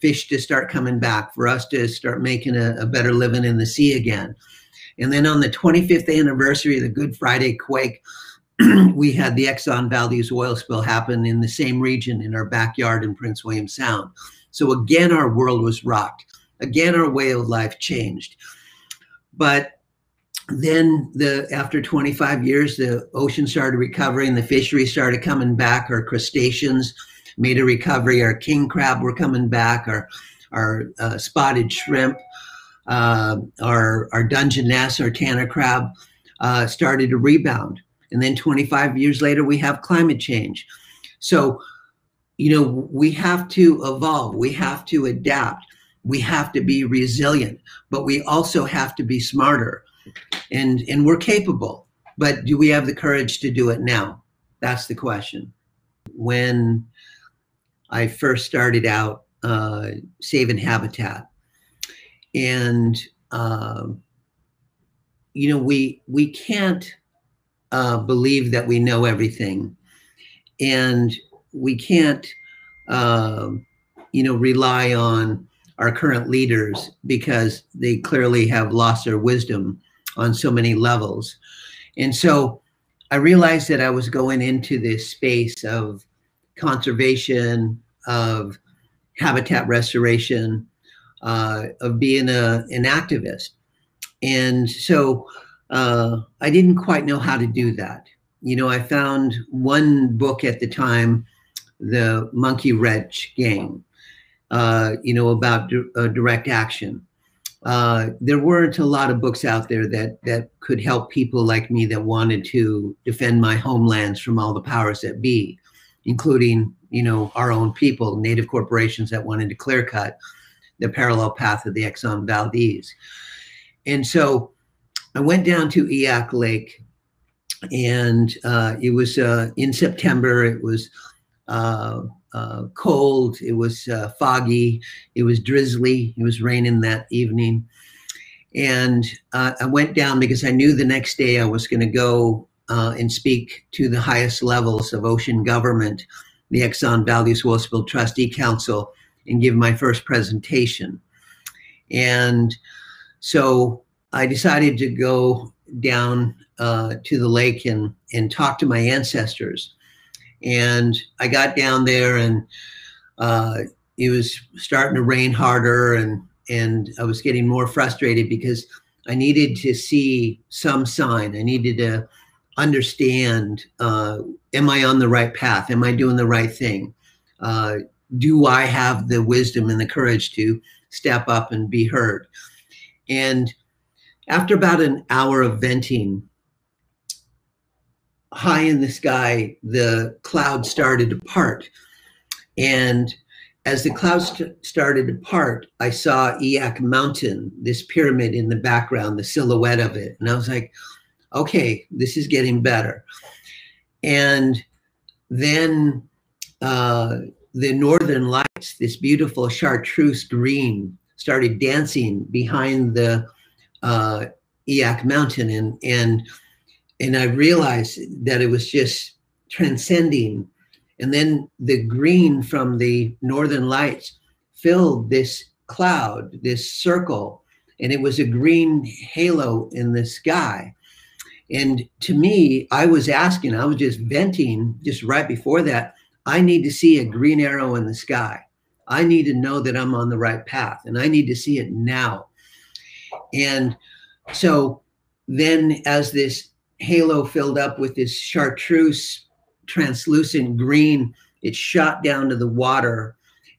Speaker 7: fish to start coming back, for us to start making a, a better living in the sea again. And then on the 25th anniversary of the Good Friday quake, [CLEARS THROAT] we had the Exxon Valdez oil spill happen in the same region in our backyard in Prince William Sound. So again, our world was rocked. Again, our way of life changed. But then the after 25 years, the ocean started recovering, the fisheries started coming back, our crustaceans made a recovery, our king crab were coming back, our our uh, spotted shrimp, uh, our our Dungeness, our tanner crab uh, started to rebound. And then 25 years later, we have climate change. So, you know, we have to evolve, we have to adapt, we have to be resilient, but we also have to be smarter and and we're capable. But do we have the courage to do it now? That's the question. When i first started out uh, saving habitat and uh, you know we we can't uh, believe that we know everything and we can't uh, you know rely on our current leaders because they clearly have lost their wisdom on so many levels. And so I realized that I was going into this space of conservation, of habitat restoration, uh, of being a, an activist. And so uh, I didn't quite know how to do that. You know, I found one book at the time, The Monkey Wrench Gang, uh, you know, about uh, direct action uh, there weren't a lot of books out there that that could help people like me that wanted to defend my homelands from all the powers that be, including you know our own people, native corporations that wanted to clear cut the parallel path of the Exxon Valdez. And so I went down to Eyak Lake and uh, it was uh, in September. It was uh, uh, cold. It was uh, foggy. It was drizzly. It was raining that evening. And uh, I went down because I knew the next day I was going to go and speak to the highest levels of ocean government, the Exxon Valdez Oilspill Trustee Council, and give my first presentation. And so I decided to go down uh, to the lake and, and talk to my ancestors. And I got down there and uh, it was starting to rain harder and, and I was getting more frustrated because I needed to see some sign. I needed to understand, uh, am I on the right path? Am I doing the right thing? Do I have the wisdom and the courage to step up and be heard? And after about an hour of venting, high in the sky, the clouds started to part. And as the clouds st- started to part, I saw Eyak Mountain, this pyramid in the background, the silhouette of it. And I was like, okay, this is getting better. And then uh, the northern lights, this beautiful chartreuse green, started dancing behind the uh, Mountain, and and and I realized that it was just transcending. And then the green from the northern lights filled this cloud, this circle, and it was a green halo in the sky. And to me, I was asking, I was just venting just right before that. I need to see a green arrow in the sky. I need to know that I'm on the right path and I need to see it now. And so then, as this halo filled up with this chartreuse translucent green, it shot down to the water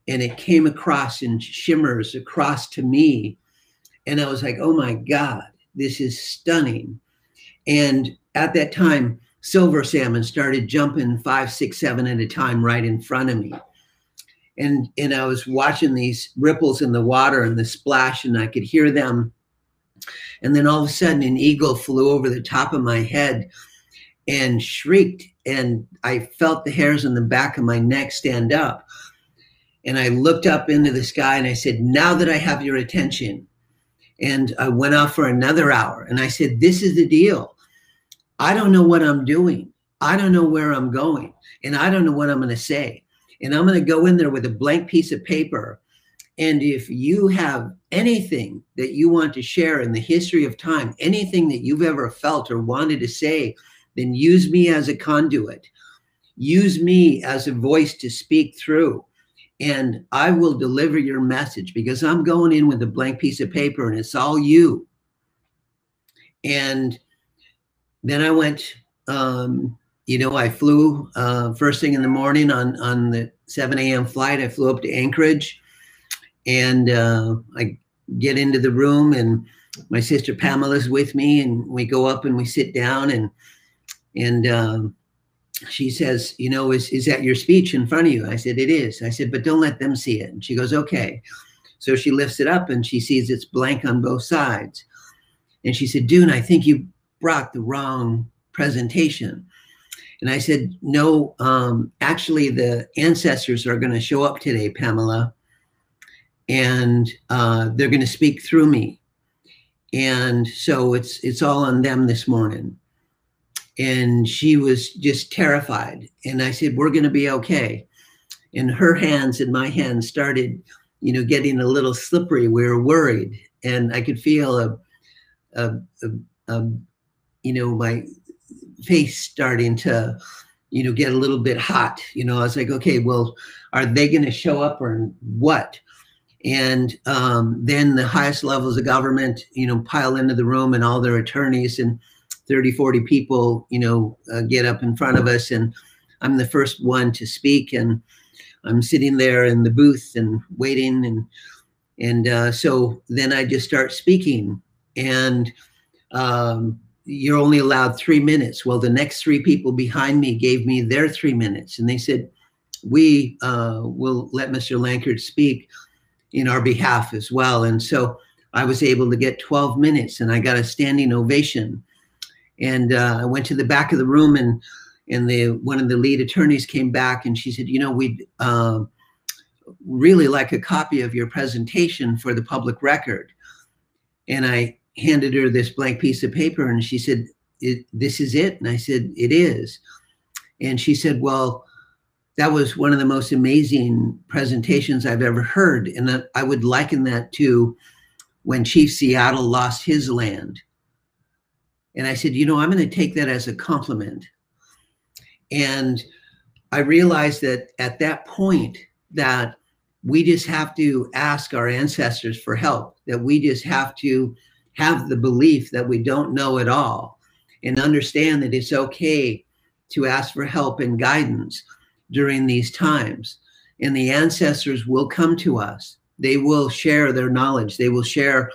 Speaker 7: and it came across in shimmers across to me. And I was like, oh my God, this is stunning. And at that time, silver salmon started jumping five, six, seven at a time right in front of me. And, and I was watching these ripples in the water and the splash, and I could hear them and then all of a sudden, an eagle flew over the top of my head and shrieked. And I felt the hairs on the back of my neck stand up. And I looked up into the sky and I said, Now that I have your attention. And I went off for another hour. And I said, This is the deal. I don't know what I'm doing. I don't know where I'm going. And I don't know what I'm going to say. And I'm going to go in there with a blank piece of paper and if you have anything that you want to share in the history of time, anything that you've ever felt or wanted to say, then use me as a conduit. Use me as a voice to speak through. And I will deliver your message because I'm going in with a blank piece of paper and it's all you. And then I went, um, you know, I flew uh, first thing in the morning on, on the 7 a.m. flight. I flew up to Anchorage and uh, I get into the room, and my sister Pamela's with me, and we go up and we sit down, and and um, she says, "You know, is is that your speech in front of you?" I said, "It is." I said, "But don't let them see it." And she goes, "Okay." So she lifts it up, and she sees it's blank on both sides, and she said, "Dune, I think you brought the wrong presentation." And I said, no, um, actually, the ancestors are going to show up today, Pamela and uh, they're going to speak through me. And so it's it's all on them this morning. And she was just terrified. And I said, "We're going to be okay." And her hands and my hands started, you know, getting a little slippery. We were worried, and I could feel a, a, a, a you know, my face starting to, you know, get a little bit hot. You know, I was like, okay, well, are they going to show up or what? and um, then the highest levels of government you know pile into the room and all their attorneys and 30 40 people you know uh, get up in front of us and i'm the first one to speak and i'm sitting there in the booth and waiting and and uh, so then i just start speaking and um, you're only allowed three minutes well the next three people behind me gave me their three minutes and they said we uh, will let mr lankard speak in our behalf as well. And so I was able to get 12 minutes and I got a standing ovation. And uh, I went to the back of the room, and and the one of the lead attorneys came back, and she said, "You know, we'd uh, really like a copy of your presentation for the public record." And I handed her this blank piece of paper, and she said, "This is it." And I said, "It is." And she said, "Well." That was one of the most amazing presentations I've ever heard. And I would liken that to when Chief Seattle lost his land. And I said, you know, I'm going to take that as a compliment. And I realized that at that point that we just have to ask our ancestors for help, that we just have to have the belief that we don't know it all and understand that it's okay to ask for help and guidance during these times. And the ancestors will come to us. They will share their knowledge. They will share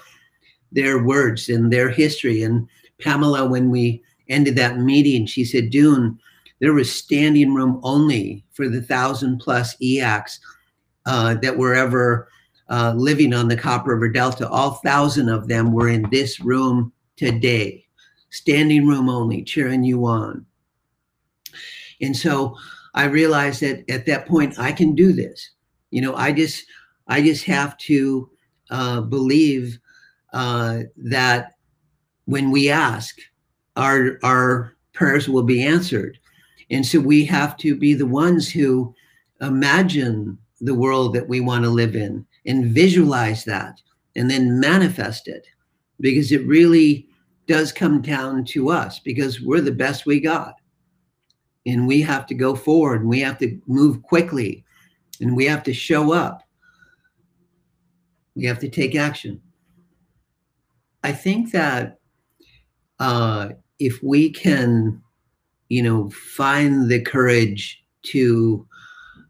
Speaker 7: their words and their history. And Pamela, when we ended that meeting, she said, Dune, there was standing room only for the thousand plus Eyaks uh, that were ever uh, living on the Copper River Delta. All thousand of them were in this room today, standing room only, cheering you on. And so I realized that at that point I can do this. You know, I just I just have to uh, believe uh, that when we ask, our our prayers will be answered, and so we have to be the ones who imagine the world that we want to live in and visualize that, and then manifest it, because it really does come down to us because we're the best we got and we have to go forward and we have to move quickly and we have to show up. We have to take action. I think that uh, if we can, you know, find the courage to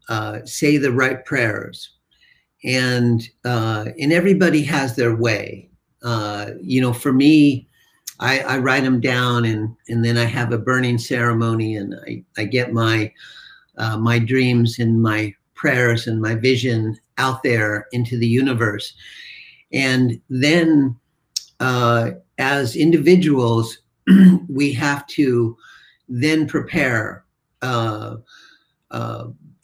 Speaker 7: uh, say the right prayers, and uh, and everybody has their way. Uh, you know, for me, I, I write them down and and then I have a burning ceremony and I, I get my uh, my dreams and my prayers and my vision out there into the universe. And then uh, as individuals, [CLEARS THROAT] we have to then prepare.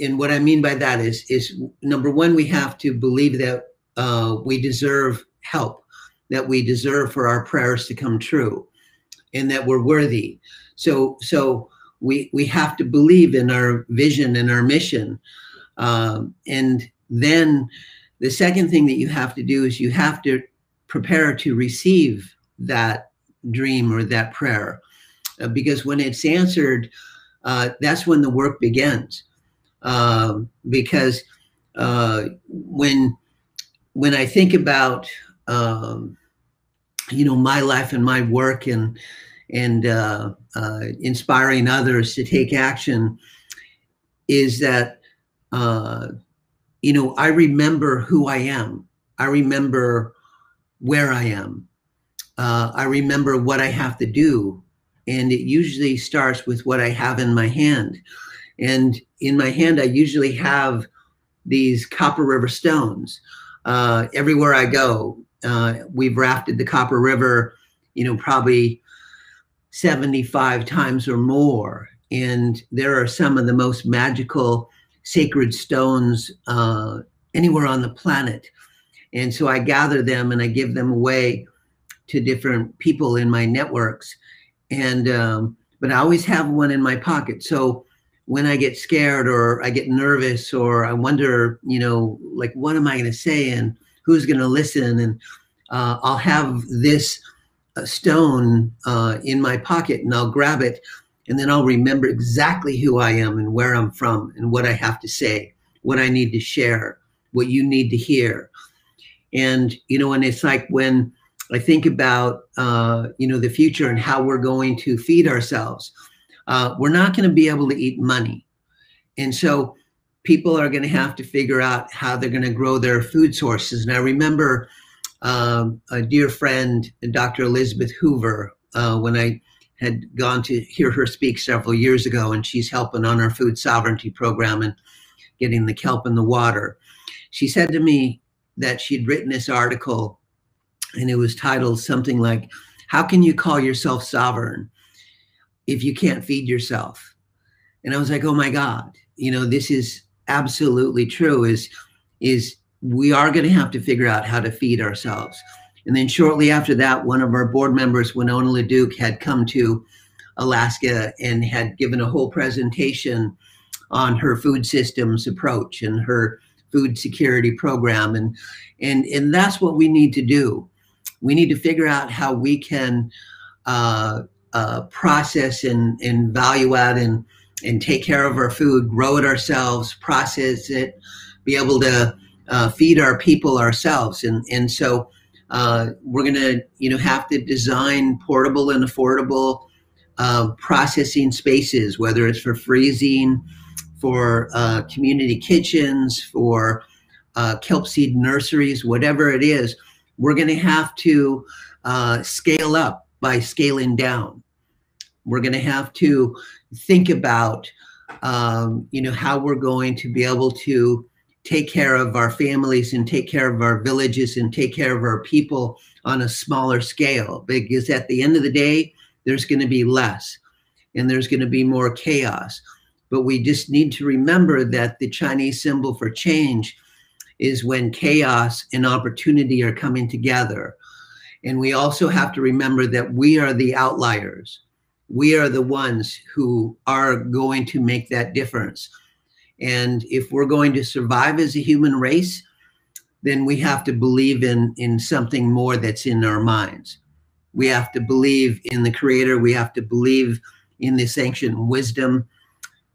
Speaker 7: And what I mean by that is, is number one, we have to believe that uh, we deserve help that we deserve for our prayers to come true and that we're worthy. So, so we, we have to believe in our vision and our mission. Um, and then the second thing that you have to do is you have to prepare to receive that dream or that prayer. Uh, because when it's answered, uh, that's when the work begins. Um, because uh, when when I think about um, you know my life and my work and and uh, uh, inspiring others to take action is that uh, you know I remember who I am. I remember where I am. Uh, I remember what I have to do, and it usually starts with what I have in my hand. And in my hand, I usually have these Copper River stones. Uh, everywhere I go, uh, we've rafted the Copper River, you know, probably 75 times or more. And there are some of the most magical sacred stones uh, anywhere on the planet. And so I gather them and I give them away to different people in my networks. And, um, but I always have one in my pocket. So when I get scared or I get nervous or I wonder, you know, like, what am I going to say? And who's going to listen and uh, i'll have this uh, stone uh, in my pocket and i'll grab it and then i'll remember exactly who i am and where i'm from and what i have to say what i need to share what you need to hear and you know and it's like when i think about uh, you know the future and how we're going to feed ourselves uh, we're not going to be able to eat money and so people are going to have to figure out how they're going to grow their food sources. And I remember um, a dear friend, Dr. Elizabeth Hoover, uh, when I had gone to hear her speak several years ago, and she's helping on our food sovereignty program and getting the kelp in the water. She said to me that she'd written this article, and it was titled something like, How Can You Call Yourself Sovereign? If you can't feed yourself. And I was like, oh my God, you know, this is absolutely true is is we are going to have to figure out how to feed ourselves. And then shortly after that, one of our board members, Winona LaDuke, had come to Alaska and had given a whole presentation on her food systems approach and her food security program. And and and that's what we need to do. We need to figure out how we can uh, uh, process and, and value add and and take care of our food, grow it ourselves, process it, be able to uh, feed our people ourselves. And and so uh, we're gonna you know have to design portable and affordable uh, processing spaces, whether it's for freezing, for uh, community kitchens, for uh, kelp seed nurseries, whatever it is. We're going to have to scale up by scaling down. We're going to have to think about, um, you know, how we're going to be able to take care of our families and take care of our villages and take care of our people on a smaller scale. Because at the end of the day, there's going to be less and there's going to be more chaos. But we just need to remember that the Chinese symbol for change is when chaos and opportunity are coming together. And we also have to remember that we are the outliers. We are the ones who are going to make that difference. And if we're going to survive as a human race, then we have to believe in, in something more that's in our minds. We have to believe in the Creator. We have to believe in this ancient wisdom.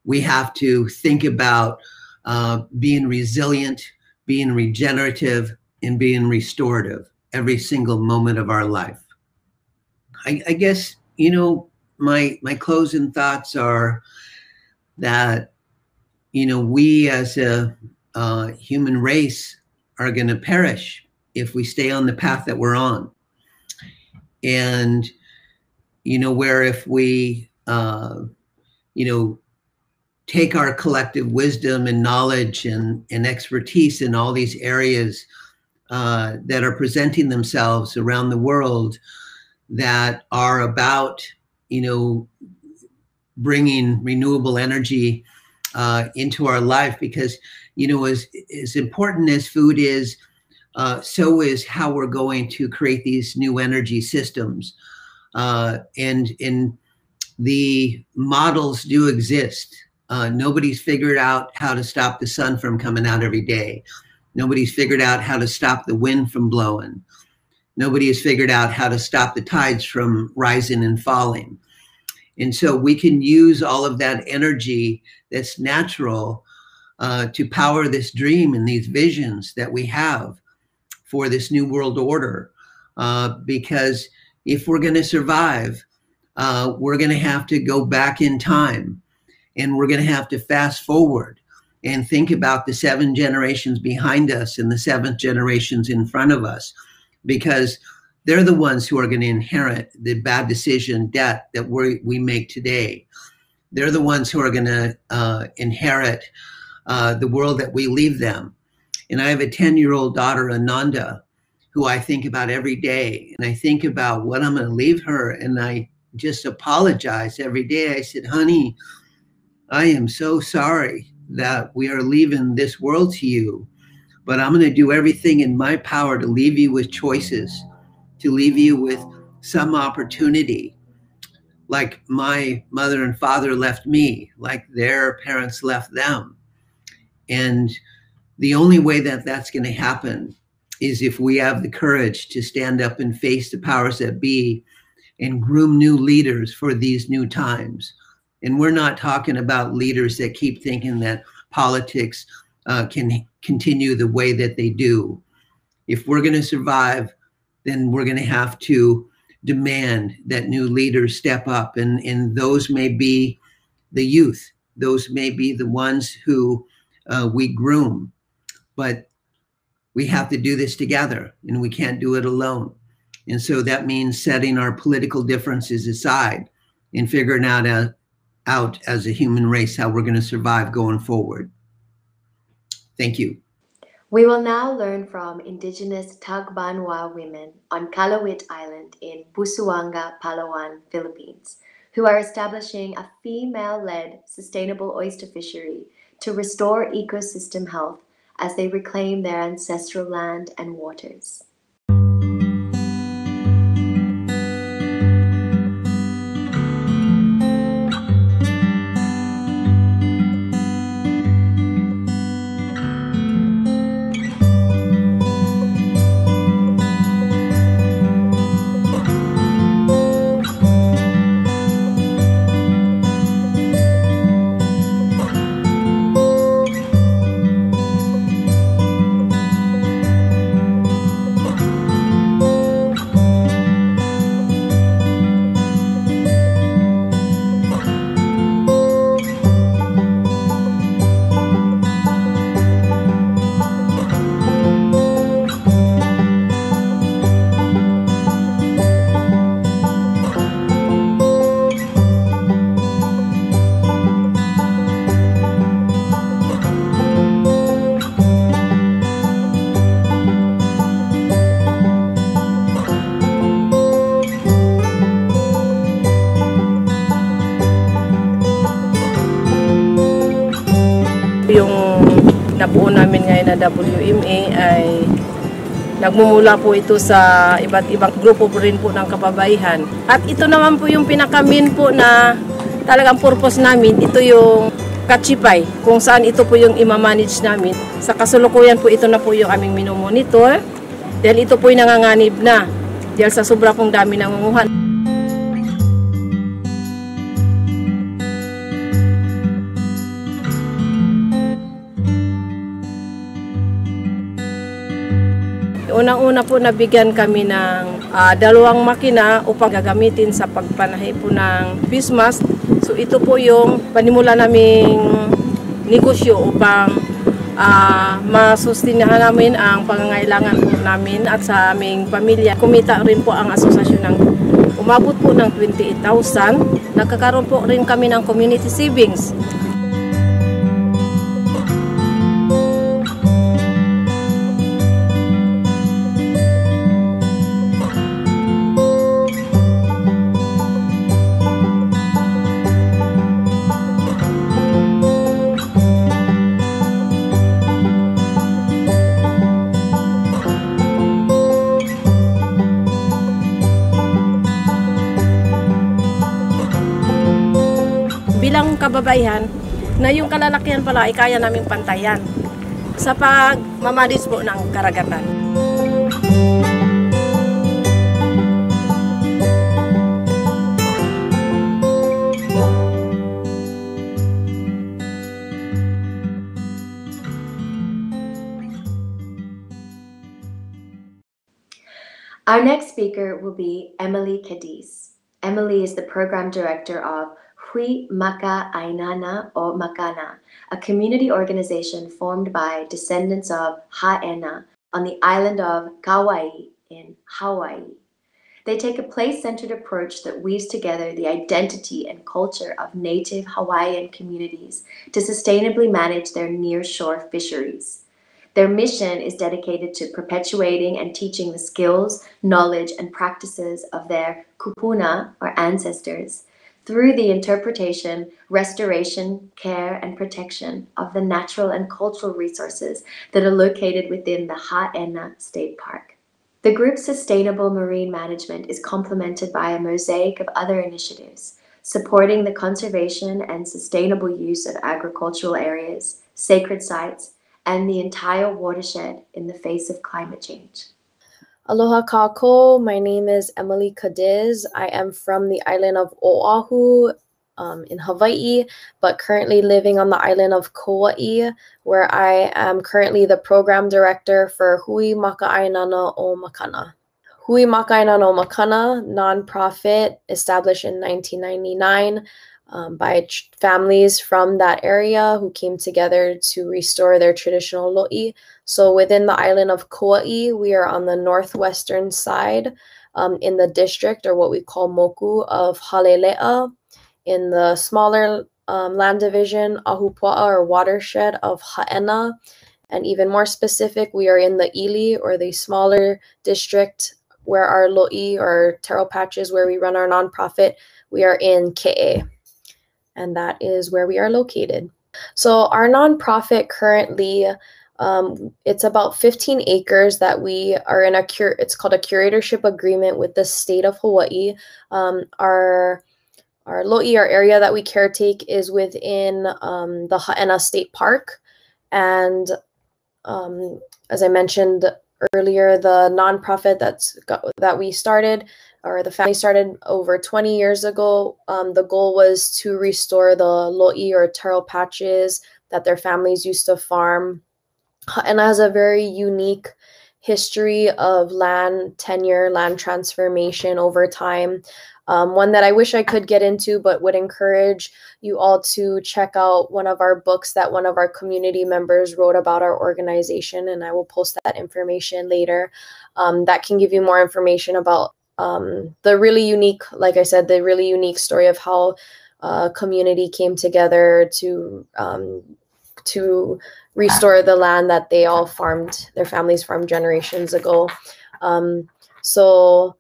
Speaker 7: We have to think about uh, being resilient, being regenerative, and being restorative every single moment of our life. I, I guess you know my my closing thoughts are that you know we as a uh, human race are going to perish if we stay on the path that we're on. And you know where if we uh, you know take our collective wisdom and knowledge and, and expertise in all these areas uh, that are presenting themselves around the world that are about you know bringing renewable energy uh, into our life because you know as as important as food is uh, so is how we're going to create these new energy systems. Uh, and and the models do exist. Uh, nobody's figured out how to stop the sun from coming out every day. Nobody's figured out how to stop the wind from blowing. Nobody has figured out how to stop the tides from rising and falling. And so we can use all of that energy that's natural uh, to power this dream and these visions that we have for this new world order. Uh, because if we're going to survive, uh, we're going to have to go back in time and we're going to have to fast forward and think about the seven generations behind us and the seventh generations in front of us because they're the ones who are going to inherit the bad decision debt that we we make today. They're the ones who are going to uh, inherit uh, the world that we leave them. And I have a 10 year old daughter, Ananda, who I think about every day. And I think about what I'm going to leave her. And I just apologize every day. I said, honey, I am so sorry that we are leaving this world to you. But I'm going to do everything in my power to leave you with choices, to leave you with some opportunity, like my mother and father left me, like their parents left them. And the only way that that's going to happen is if we have the courage to stand up and face the powers that be and groom new leaders for these new times. And we're not talking about leaders that keep thinking that politics uh, can continue the way that they do. If we're going to survive, then we're going to have to demand that new leaders step up. And, and those may be the youth, those may be the ones who uh, we groom but we have to do this together and we can't do it alone. And so that means setting our political differences aside and figuring out, a, uh, out as a human race how we're going to survive going forward. Thank you.
Speaker 2: We will now learn from Indigenous Tagbanwa women on Calauit Island in Busuanga, Palawan, Philippines, who are establishing a female-led sustainable oyster fishery to restore ecosystem health as they reclaim their ancestral land and waters.
Speaker 8: Na WMA ay nagmumula po ito sa iba't ibang grupo po rin po ng kababaihan. At ito naman po yung pinakamin po na talagang purpose namin. Ito yung Kachipay, kung saan ito po yung imamanage namin. Sa kasulukuyan po ito na po yung aming minomonitor dahil ito po yung nanganganib na dahil sa sobra pong dami ng nangunguhan. Unang-una po nabigyan kami ng ah, dalawang makina upang gagamitin sa pagpanahi po ng mask. So ito po yung panimula naming negosyo upang uh, masustinahan namin ang pangangailangan po namin at sa aming pamilya. Kumita rin po ang asosasyon ng umabot po ng 28,000. Nagkakaroon po rin kami ng community savings. Kababaihan na yung kalalakihan pala ay kaya naming pantayan sa pagmamalis po ng karagatan.
Speaker 2: Our next speaker will be Emily Cadiz. Emily is the program director of Hui Maka'ainana o Makana, a community organization formed by descendants of Ha'ena on the island of Kauai in Hawaii. They take a place centered approach that weaves together the identity and culture of native Hawaiian communities to sustainably manage their nearshore fisheries. Their mission is dedicated to perpetuating and teaching the skills, knowledge, and practices of their kupuna, or ancestors, through the interpretation, restoration, care, and protection of the natural and cultural resources that are located within the Ha'ena State Park. The group's sustainable marine management is complemented by a mosaic of other initiatives, supporting the conservation and sustainable use of agricultural areas, sacred sites, and the entire watershed in the face of climate change.
Speaker 9: Aloha kakou. My name is Emily Cadiz. I am from the island of Oahu um, in Hawaii, but currently living on the island of Kauai, where I am currently the program director for Hui Maka'ainana o Makana. Hui Maka'ainana o Makana, nonprofit established in 1999 um, by ch- families from that area who came together to restore their traditional lo'i. So within the island of Kauai, we are on the northwestern side um, in the district or what we call Moku of Halelea. In the smaller um, land division, Ahupua'a or watershed of Ha'ena. And even more specific, we are in the Ili or the smaller district where our lo'i or taro patches where we run our nonprofit we are in Ke'e, and that is where we are located. So our nonprofit currently um, it's about 15 acres that we are in a cure. It's called a curatorship agreement with the state of Hawaii. Um, our our Lo'i, our area that we caretake, is within um, the Ha'ena State Park, and um, as I mentioned earlier, the nonprofit that's got, that we started or the family started over 20 years ago. Um, the goal was to restore the lo'i or taro patches that their families used to farm. And has a very unique history of land tenure, land transformation over time. Um, one that I wish I could get into, but would encourage you all to check out one of our books that one of our community members wrote about our organization, and I will post that information later. Um, that can give you more information about um, the really unique, like I said, the really unique story of how uh, community came together to um, to restore the land that they all farmed, their families farmed generations ago. Um, so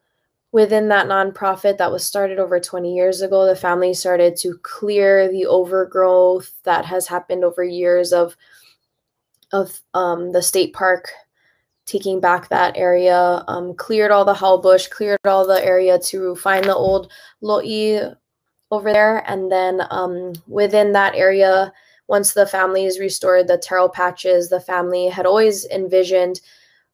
Speaker 9: within that nonprofit that was started over 20 years ago, the family started to clear the overgrowth that has happened over years of of um, the state park taking back that area, um, cleared all the hau bush, cleared all the area to find the old lo'i over there. And then um, within that area, once the families restored the taro patches, the family had always envisioned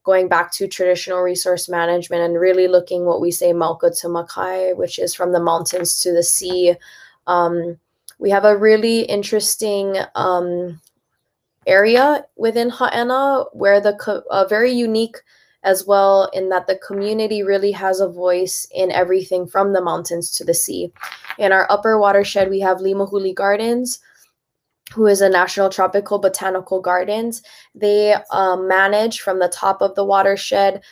Speaker 9: going back to traditional resource management and really looking what we say Mauka to Makai, which is from the mountains to the sea. Um, we have a really interesting um, area within Ha'ena where the co- uh, very unique as well in that the community really has a voice in everything from the mountains to the sea. In our upper watershed, we have Limahuli Gardens, who is a national tropical botanical gardens. They um, manage from the top of the watershed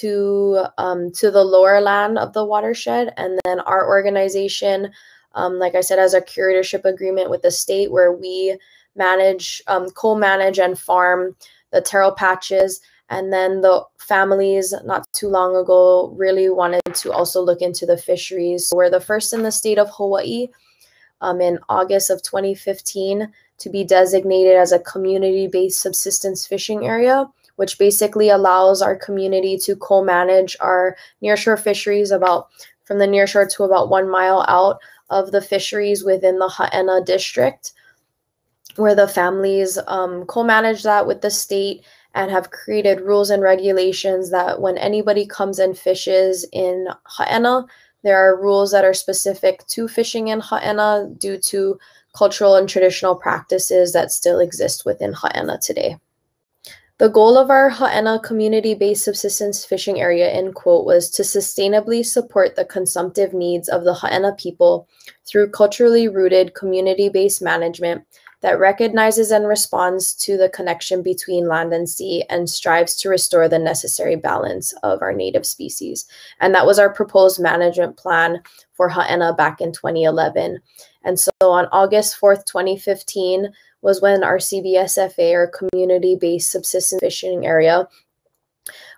Speaker 9: to um, to the lower land of the watershed, and then our organization, um, like I said, has a curatorship agreement with the state where we manage, um, co-manage and farm the taro patches. And then the families not too long ago really wanted to also look into the fisheries. We're the first in the state of Hawaii um, in August of 2015 to be designated as a community-based subsistence fishing area, which basically allows our community to co-manage our nearshore fisheries about from the nearshore to about one mile out of the fisheries within the Ha'ena district where the families um, co-manage that with the state and have created rules and regulations that when anybody comes and fishes in Ha'ena, there are rules that are specific to fishing in Ha'ena due to cultural and traditional practices that still exist within Ha'ena today. The goal of our Ha'ena community-based subsistence fishing area, end quote, was to sustainably support the consumptive needs of the Ha'ena people through culturally rooted community-based management that recognizes and responds to the connection between land and sea and strives to restore the necessary balance of our native species. And that was our proposed management plan for Ha'ena back in 2011. And so on August 4th, 2015, was when our CBSFA, or Community Based Subsistence Fishing Area,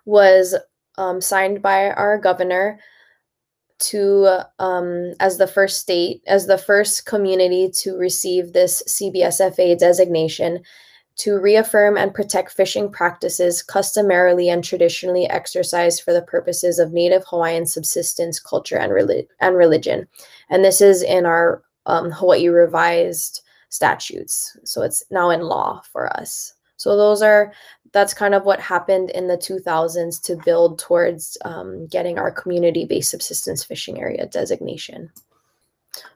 Speaker 9: was um, signed by our governor to um, as the first state, as the first community to receive this CBSFA designation to reaffirm and protect fishing practices customarily and traditionally exercised for the purposes of Native Hawaiian subsistence, culture, and, relig- and religion. And this is in our um, Hawaii revised statutes. So it's now in law for us. So those are that's kind of what happened in the 2000s to build towards um, getting our community-based subsistence fishing area designation.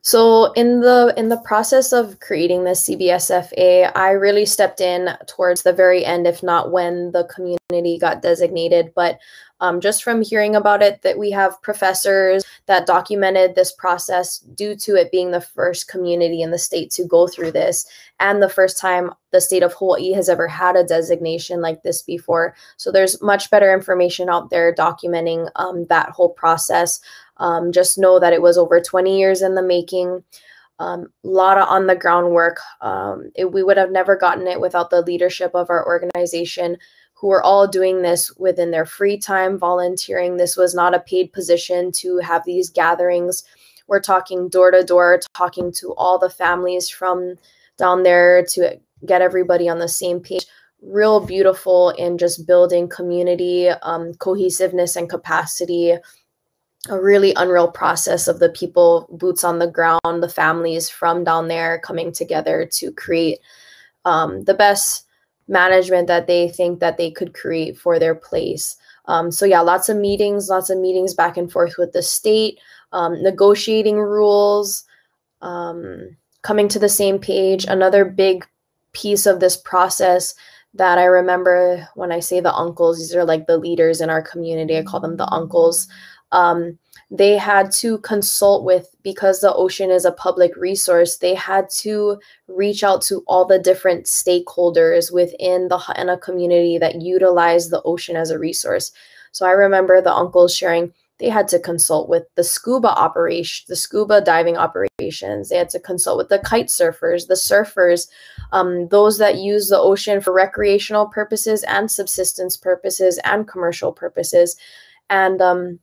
Speaker 9: So in the in the process of creating this CBSFA, I really stepped in towards the very end, if not when the community got designated. But um, just from hearing about it, that we have professors that documented this process due to it being the first community in the state to go through this, and the first time the state of Hawaii has ever had a designation like this before. So there's much better information out there documenting um, that whole process. Um, just know that it was over 20 years in the making. A um, lot of on the ground work. Um, it, we would have never gotten it without the leadership of our organization who were all doing this within their free time, volunteering. This was not a paid position to have these gatherings we're talking door to door, talking to all the families from down there to get everybody on the same page. Real beautiful in just building community, um, cohesiveness, and capacity. A really unreal process of the people, boots on the ground, the families from down there coming together to create um, the best management that they think that they could create for their place. Um, so yeah, lots of meetings, lots of meetings back and forth with the state, um, negotiating rules, um, coming to the same page. Another big piece of this process that I remember when I say the uncles, these are like the leaders in our community. I call them the uncles. Um, they had to consult with because the ocean is a public resource they had to reach out to all the different stakeholders within the Ha'ena community that utilize the ocean as a resource. So i remember the uncles sharing they had to consult with the scuba operation the scuba diving operations they had to consult with the kite surfers the surfers um, those that use the ocean for recreational purposes and subsistence purposes and commercial purposes. And um,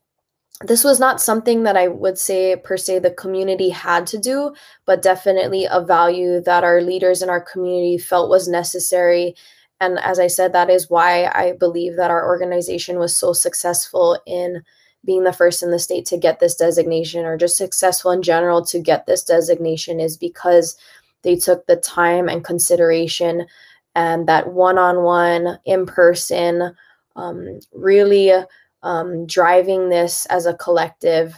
Speaker 9: this was not something that I would say per se the community had to do, but definitely a value that our leaders in our community felt was necessary. And as I said, that is why I believe that our organization was so successful in being the first in the state to get this designation, or just successful in general to get this designation, is because they took the time and consideration and that one on one, in person, um, really um, driving this as a collective.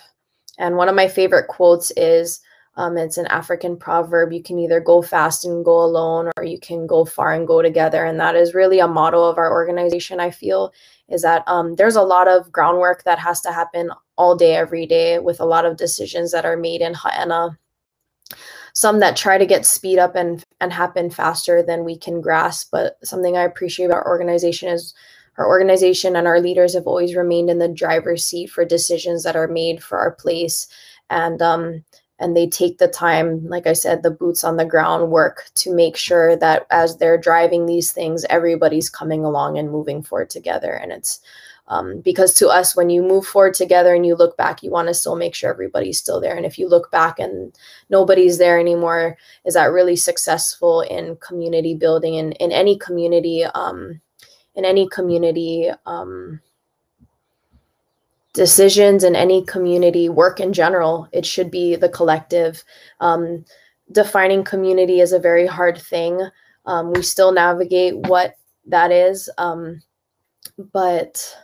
Speaker 9: And one of my favorite quotes is um, it's an African proverb you can either go fast and go alone, or you can go far and go together. And that is really a motto of our organization, I feel, is that um, there's a lot of groundwork that has to happen all day, every day, with a lot of decisions that are made in Ha'ena some that try to get speed up and and happen faster than we can grasp but something i appreciate about our organization is our organization and our leaders have always remained in the driver's seat for decisions that are made for our place. And um, and they take the time like i said the boots on the ground work to make sure that as they're driving these things everybody's coming along and moving forward together. And it's um, because to us when you move forward together and you look back you want to still make sure everybody's still there. And if you look back and nobody's there anymore is that really successful in community building and in any community um, in any community um, decisions in any community work in general it should be the collective. Um, defining community is a very hard thing. Um, we still navigate what that is um, but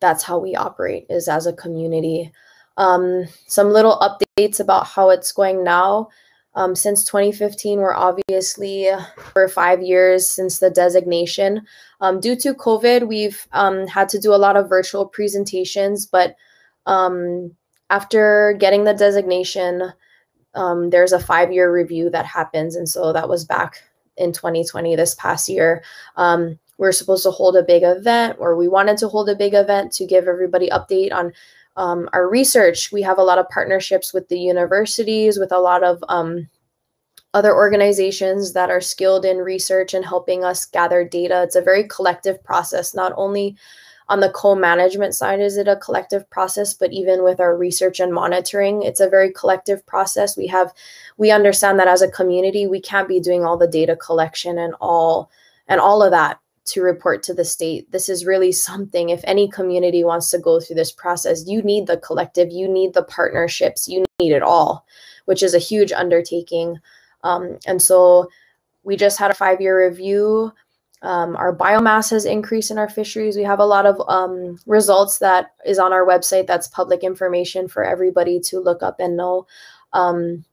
Speaker 9: that's how we operate is as a community. Um, some little updates about how it's going now um, since 2015, we're obviously for five years since the designation. Um, due to COVID, we've um, had to do a lot of virtual presentations, but um, after getting the designation, um, there's a five year review that happens. And so that was back in 2020, this past year. Um, we're supposed to hold a big event, or we wanted to hold a big event to give everybody update on um, our research. We have a lot of partnerships with the universities, with a lot of um, other organizations that are skilled in research and helping us gather data. It's a very collective process, not only on the co-management side is it a collective process but even with our research and monitoring it's a very collective process we have we understand that as a community we can't be doing all the data collection and all and all of that to report to the state. This is really something, if any community wants to go through this process, you need the collective, you need the partnerships, you need it all, which is a huge undertaking. Um, and so we just had a five year review. Um, our biomass has increased in our fisheries. We have a lot of um, results that is on our website that's public information for everybody to look up and know. Um,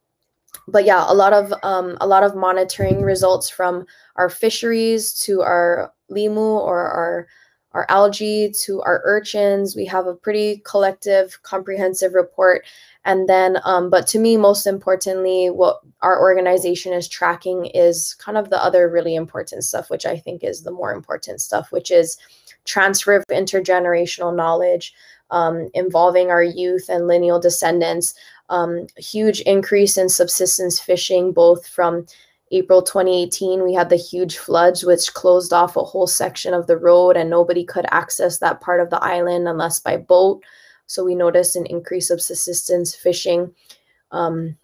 Speaker 9: but yeah, a lot of um, a lot of monitoring results from our fisheries to our limu or our our algae to our urchins. We have a pretty collective, comprehensive report. And then, um, but to me, most importantly, what our organization is tracking is kind of the other really important stuff, which I think is the more important stuff, which is transfer of intergenerational knowledge, um, involving our youth and lineal descendants, um, huge increase in subsistence fishing, both from April 2018, we had the huge floods, which closed off a whole section of the road, and nobody could access that part of the island unless by boat. So we noticed an increase of subsistence fishing. um,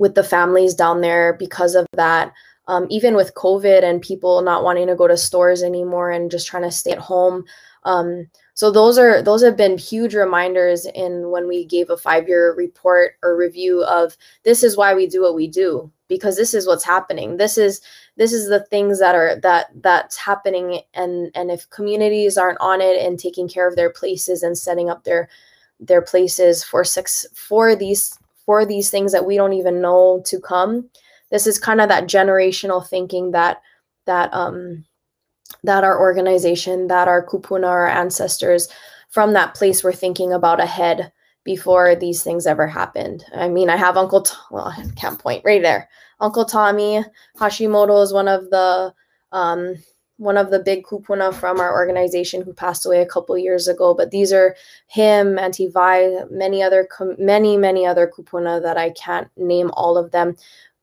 Speaker 9: with the families down there because of that. Um, even with COVID and people not wanting to go to stores anymore and just trying to stay at home. Um, so those are those have been huge reminders in when we gave a five-year report or review of this is why we do what we do because this is what's happening. This is this is the things that are that that's happening and and if communities aren't on it and taking care of their places and setting up their their places for six for these for these things that we don't even know to come this is kind of that generational thinking that that um that our organization that our kupuna our ancestors from that place were thinking about ahead before these things ever happened i mean i have uncle T- well i can't point right there uncle tommy hashimoto is one of the um one of the big kupuna from our organization who passed away a couple years ago. But these are him, Auntie Vi, many other, many, many other kupuna that I can't name all of them.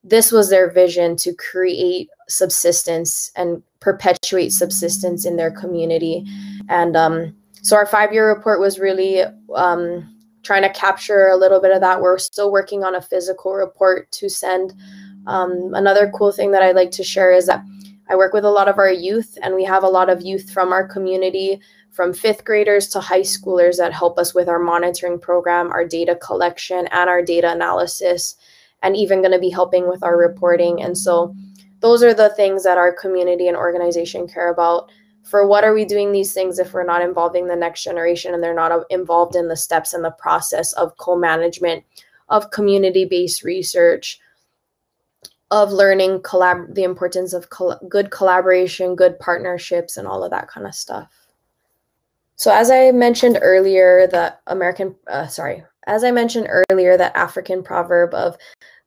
Speaker 9: This was their vision to create subsistence and perpetuate subsistence in their community. And um, so our five year report was really um, trying to capture a little bit of that. We're still working on a physical report to send. Um, another cool thing that I'd like to share is that I work with a lot of our youth, and we have a lot of youth from our community, from fifth graders to high schoolers, that help us with our monitoring program, our data collection, and our data analysis, and even going to be helping with our reporting. And so, those are the things that our community and organization care about. For what are we doing these things if we're not involving the next generation and they're not involved in the steps and the process of co management, of community based research? of learning collab the importance of col- good collaboration good partnerships and all of that kind of stuff so as i mentioned earlier the american uh, sorry as i mentioned earlier that african proverb of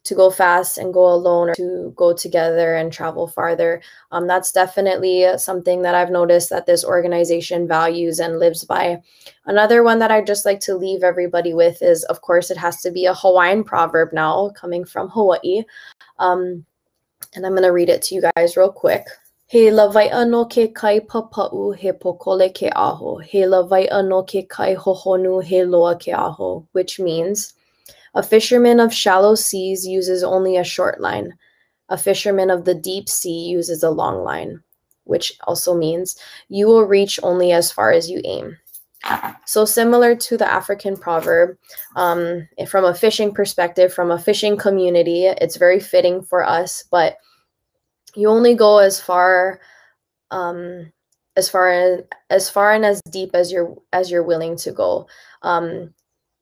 Speaker 9: to go fast and go alone or to go together and travel farther um, that's definitely something that i've noticed that this organization values and lives by another one that i'd just like to leave everybody with is of course it has to be a hawaiian proverb now coming from hawaii um, and I'm going to read it to you guys real quick. He lawai'a no ke kai papa'u he pokole ke aho. He lawai'a no ke kai hohonu he loa ke aho, which means a fisherman of shallow seas uses only a short line. A fisherman of the deep sea uses a long line, which also means you will reach only as far as you aim. So similar to the African proverb, um, from a fishing perspective, from a fishing community, it's very fitting for us. But you only go as far, um, as far as as far and as deep as you're as you're willing to go. Um,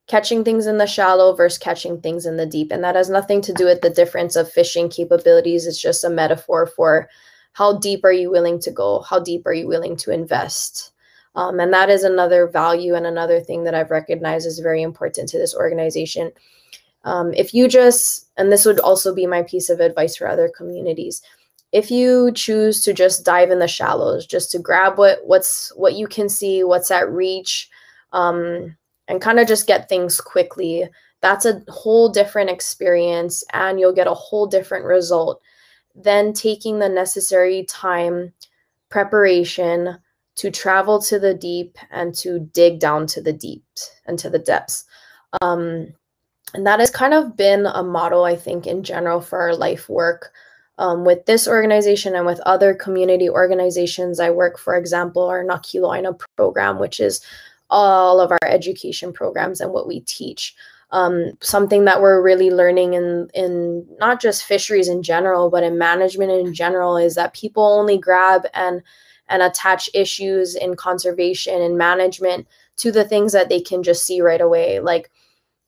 Speaker 9: catching things in the shallow versus catching things in the deep, and that has nothing to do with the difference of fishing capabilities. It's just a metaphor for how deep are you willing to go? How deep are you willing to invest? Um, and that is another value and another thing that I've recognized is very important to this organization. Um, if you just, and this would also be my piece of advice for other communities, if you choose to just dive in the shallows, just to grab what what's what you can see, what's at reach, um, and kind of just get things quickly, that's a whole different experience, and you'll get a whole different result than taking the necessary time, preparation, to travel to the deep and to dig down to the deep and to the depths. Um, and that has kind of been a model, I think, in general for our life work. Um, with this organization and with other community organizations, I work, for example, our Nakiloina program, which is all of our education programs and what we teach. Um, something that we're really learning in in not just fisheries in general, but in management in general, is that people only grab and and attach issues in conservation and management to the things that they can just see right away. Like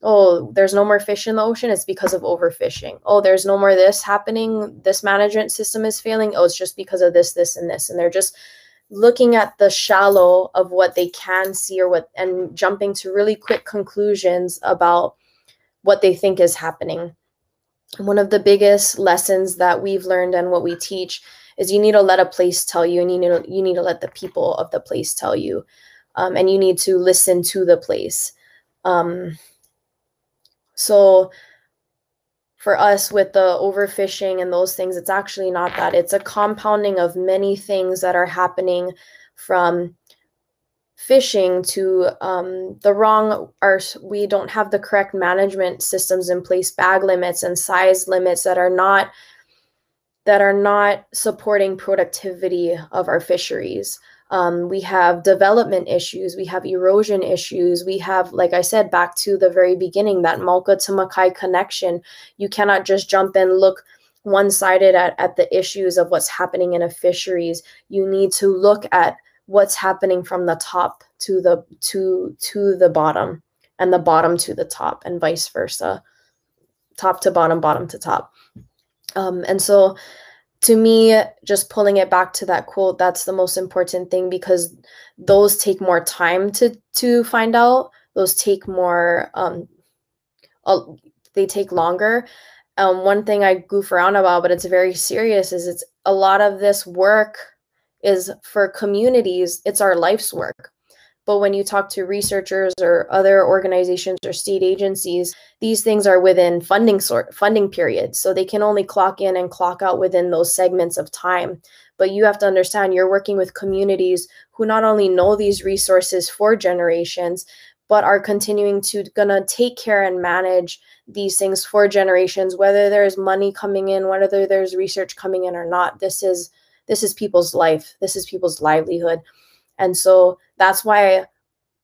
Speaker 9: oh there's no more fish in the ocean it's because of overfishing. Oh there's no more this happening this management system is failing oh it's just because of this this and this. And they're just looking at the shallow of what they can see or what and jumping to really quick conclusions about what they think is happening. One of the biggest lessons that we've learned and what we teach is you need to let a place tell you and you need to, you need to let the people of the place tell you um, and you need to listen to the place. Um, so for us with the overfishing and those things it's actually not that. It's a compounding of many things that are happening from fishing to um, the wrong our we don't have the correct management systems in place bag limits and size limits that are not that are not supporting productivity of our fisheries um, we have development issues we have erosion issues we have like i said back to the very beginning that mauka to makai connection. You cannot just jump in look one-sided at, at the issues of what's happening in a fisheries. You need to look at what's happening from the top to the to to the bottom and the bottom to the top and vice versa. Top to bottom bottom to top. Um, and so to me just pulling it back to that quote that's the most important thing because those take more time to to find out. Those take more um they take longer. Um, one thing i goof around about but it's very serious is it's a lot of this work is for communities, it's our life's work. But when you talk to researchers or other organizations or state agencies, these things are within funding sort funding periods. So they can only clock in and clock out within those segments of time. But you have to understand you're working with communities who not only know these resources for generations, but are continuing to gonna take care and manage these things for generations, whether there's money coming in, whether there's research coming in or not. This is this is people's life this is people's livelihood and so that's why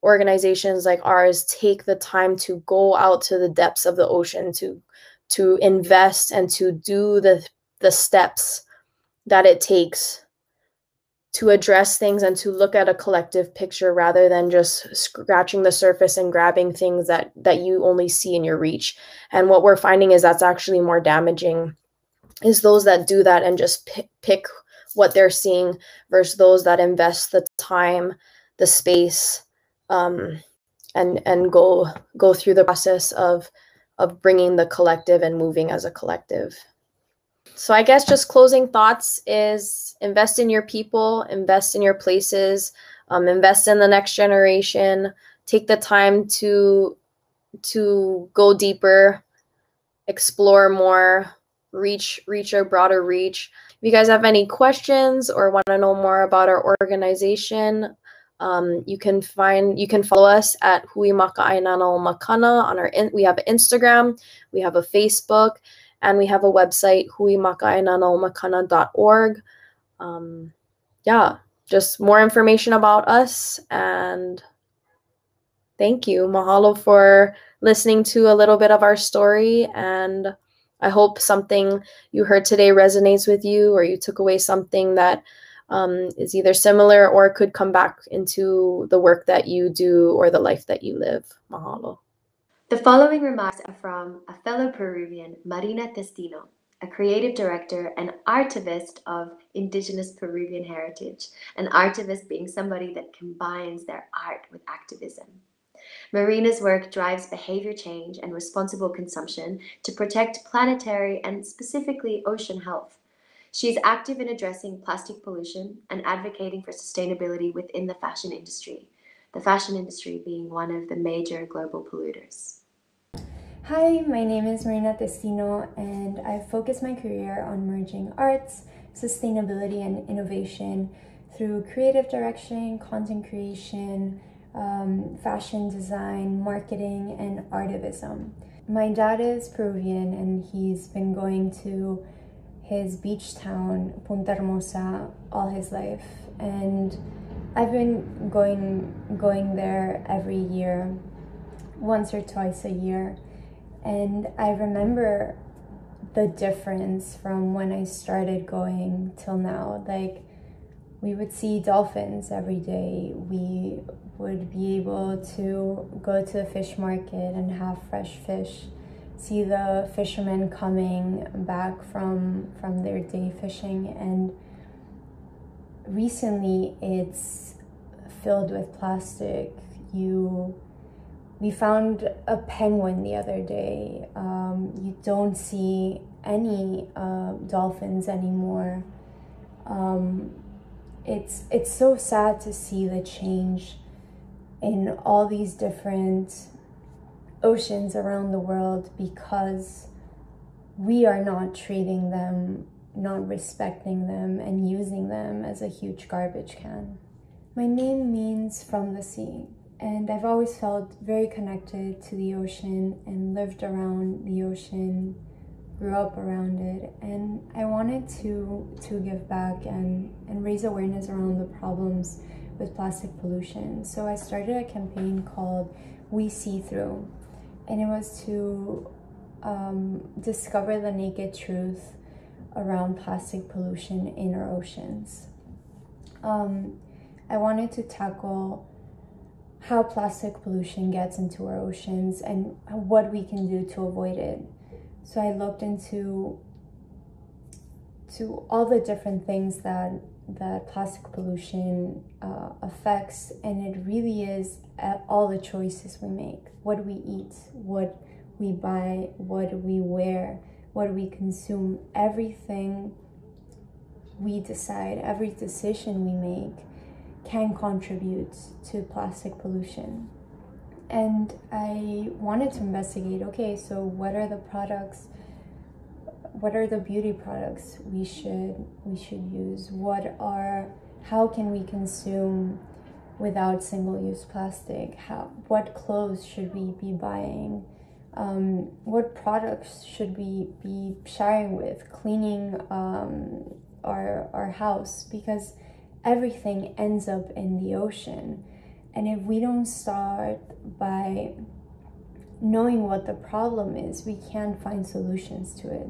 Speaker 9: organizations like ours take the time to go out to the depths of the ocean to to invest and to do the the steps that it takes to address things and to look at a collective picture rather than just scratching the surface and grabbing things that that you only see in your reach. And what we're finding is that's actually more damaging is those that do that and just pick, pick what they're seeing versus those that invest the time, the space, um, and and go go through the process of of bringing the collective and moving as a collective. So I guess just closing thoughts is invest in your people, invest in your places, um, invest in the next generation. Take the time to to go deeper, explore more, reach reach a broader reach. If you guys have any questions or want to know more about our organization, um, you can find you can follow us at Hui Maka'ainana o Makana on our in, we have Instagram, we have a Facebook, and we have a website huimakainanomakana.org. Um, yeah, just more information about us and thank you. Mahalo for listening to a little bit of our story and I hope something you heard today resonates with you or you took away something that um, is either similar or could come back into the work that you do or the life that you live. Mahalo.
Speaker 2: The following remarks are from a fellow Peruvian, Marina Testino, a creative director and artivist of indigenous Peruvian heritage, an artivist being somebody that combines their art with activism. Marina's work drives behavior change and responsible consumption to protect planetary and specifically ocean health. She is active in addressing plastic pollution and advocating for sustainability within the fashion industry, the fashion industry being one of the major global polluters.
Speaker 10: Hi, my name is Marina Testino, and I've focused my career on merging arts, sustainability, and innovation through creative direction, content creation, um, fashion design, marketing, and artivism. My dad is Peruvian and he's been going to his beach town, Punta Hermosa, all his life. And I've been going going there every year, once or twice a year. And I remember the difference from when I started going till now. Like we would see dolphins every day. We would be able to go to the fish market and have fresh fish see the fishermen coming back from from their day fishing. And recently it's filled with plastic. You we found a penguin the other day. Um, you don't see any uh, dolphins anymore. Um, it's it's so sad to see the change in all these different oceans around the world because we are not treating them, not respecting them, and using them as a huge garbage can. My name means from the sea, and I've always felt very connected to the ocean and lived around the ocean, grew up around it, and I wanted to to give back and, and raise awareness around the problems with plastic pollution. So I started a campaign called We See Through, and it was to um, discover the naked truth around plastic pollution in our oceans. Um, I wanted to tackle how plastic pollution gets into our oceans and what we can do to avoid it. So I looked into to all the different things that that plastic pollution uh, affects, and it really is all the choices we make: what we eat, what we buy, what we wear, what we consume, everything we decide, every decision we make can contribute to plastic pollution. And I wanted to investigate okay, so what are the products? What are the beauty products we should we should use? What are how can we consume without single-use plastic? How what clothes should we be buying? um, what products should we be sharing with, cleaning um, our, our house, because everything ends up in the ocean. And if we don't start by knowing what the problem is, we can't find solutions to it.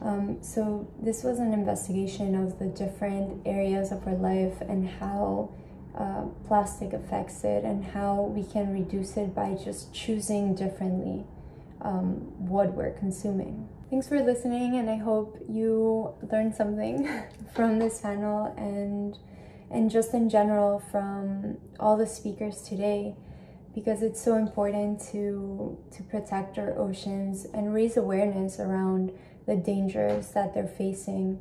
Speaker 10: Um, so this was an investigation of the different areas of our life and how uh, plastic affects it and how we can reduce it by just choosing differently um, what we're consuming. Thanks for listening, and I hope you learned something [LAUGHS] from this panel and and just in general from all the speakers today because it's so important to to protect our oceans and raise awareness around the dangers that they're facing.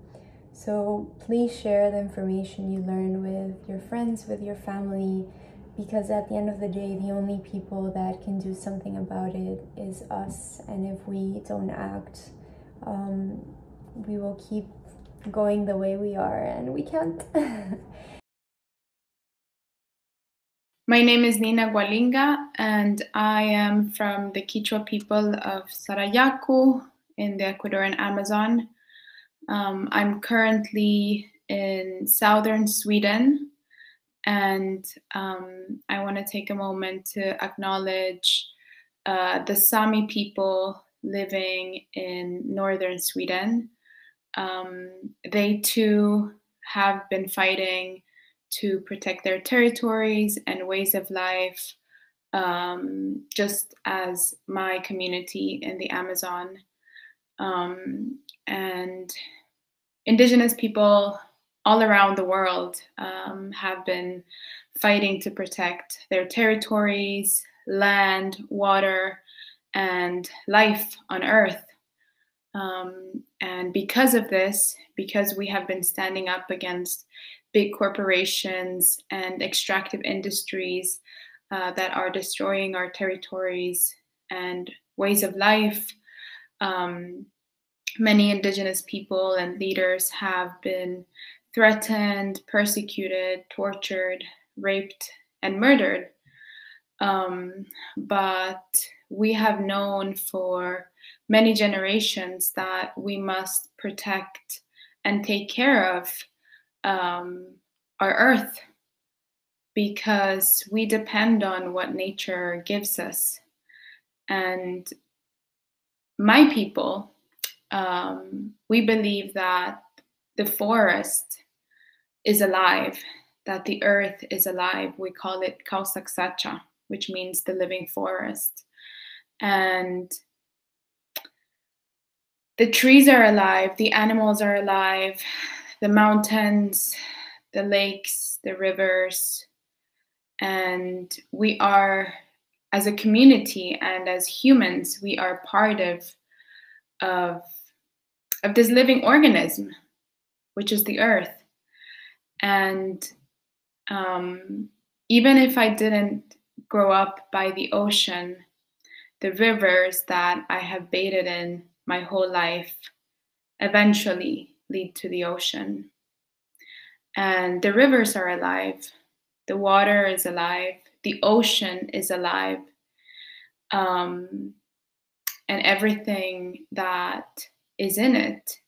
Speaker 10: So please share the information you learn with your friends, with your family, because at the end of the day, the only people that can do something about it is us. And if we don't act, um, we will keep going the way we are, and we can't. [LAUGHS]
Speaker 11: My name is Nina Gualinga, and I am from the Quechua people of Sarayaku in the Ecuadorian Amazon. Um, I'm currently in southern Sweden, and um, I want to take a moment to acknowledge uh, the Sami people living in northern Sweden. Um, they too have been fighting to protect their territories and ways of life, um, just as my community in the Amazon. Um, and Indigenous people all around the world um, have been fighting to protect their territories, land, water, and life on Earth. Um, and because of this, because we have been standing up against big corporations and extractive industries uh, that are destroying our territories and ways of life, um, many indigenous people and leaders have been threatened, persecuted, tortured, raped, and murdered. Um, but we have known for many generations that we must protect and take care of um, our earth because we depend on what nature gives us. And my people, um, we believe that the forest is alive, that the earth is alive. We call it Kawsak Sacha, which means the living forest. And the trees are alive, the animals are alive, the mountains, the lakes, the rivers. And we are, as a community and as humans, we are part of, of, of this living organism, which is the earth. And um, even if I didn't grow up by the ocean, the rivers that I have bathed in my whole life eventually lead to the ocean. And the rivers are alive. the water is alive, the ocean is alive, um, and everything that is in it.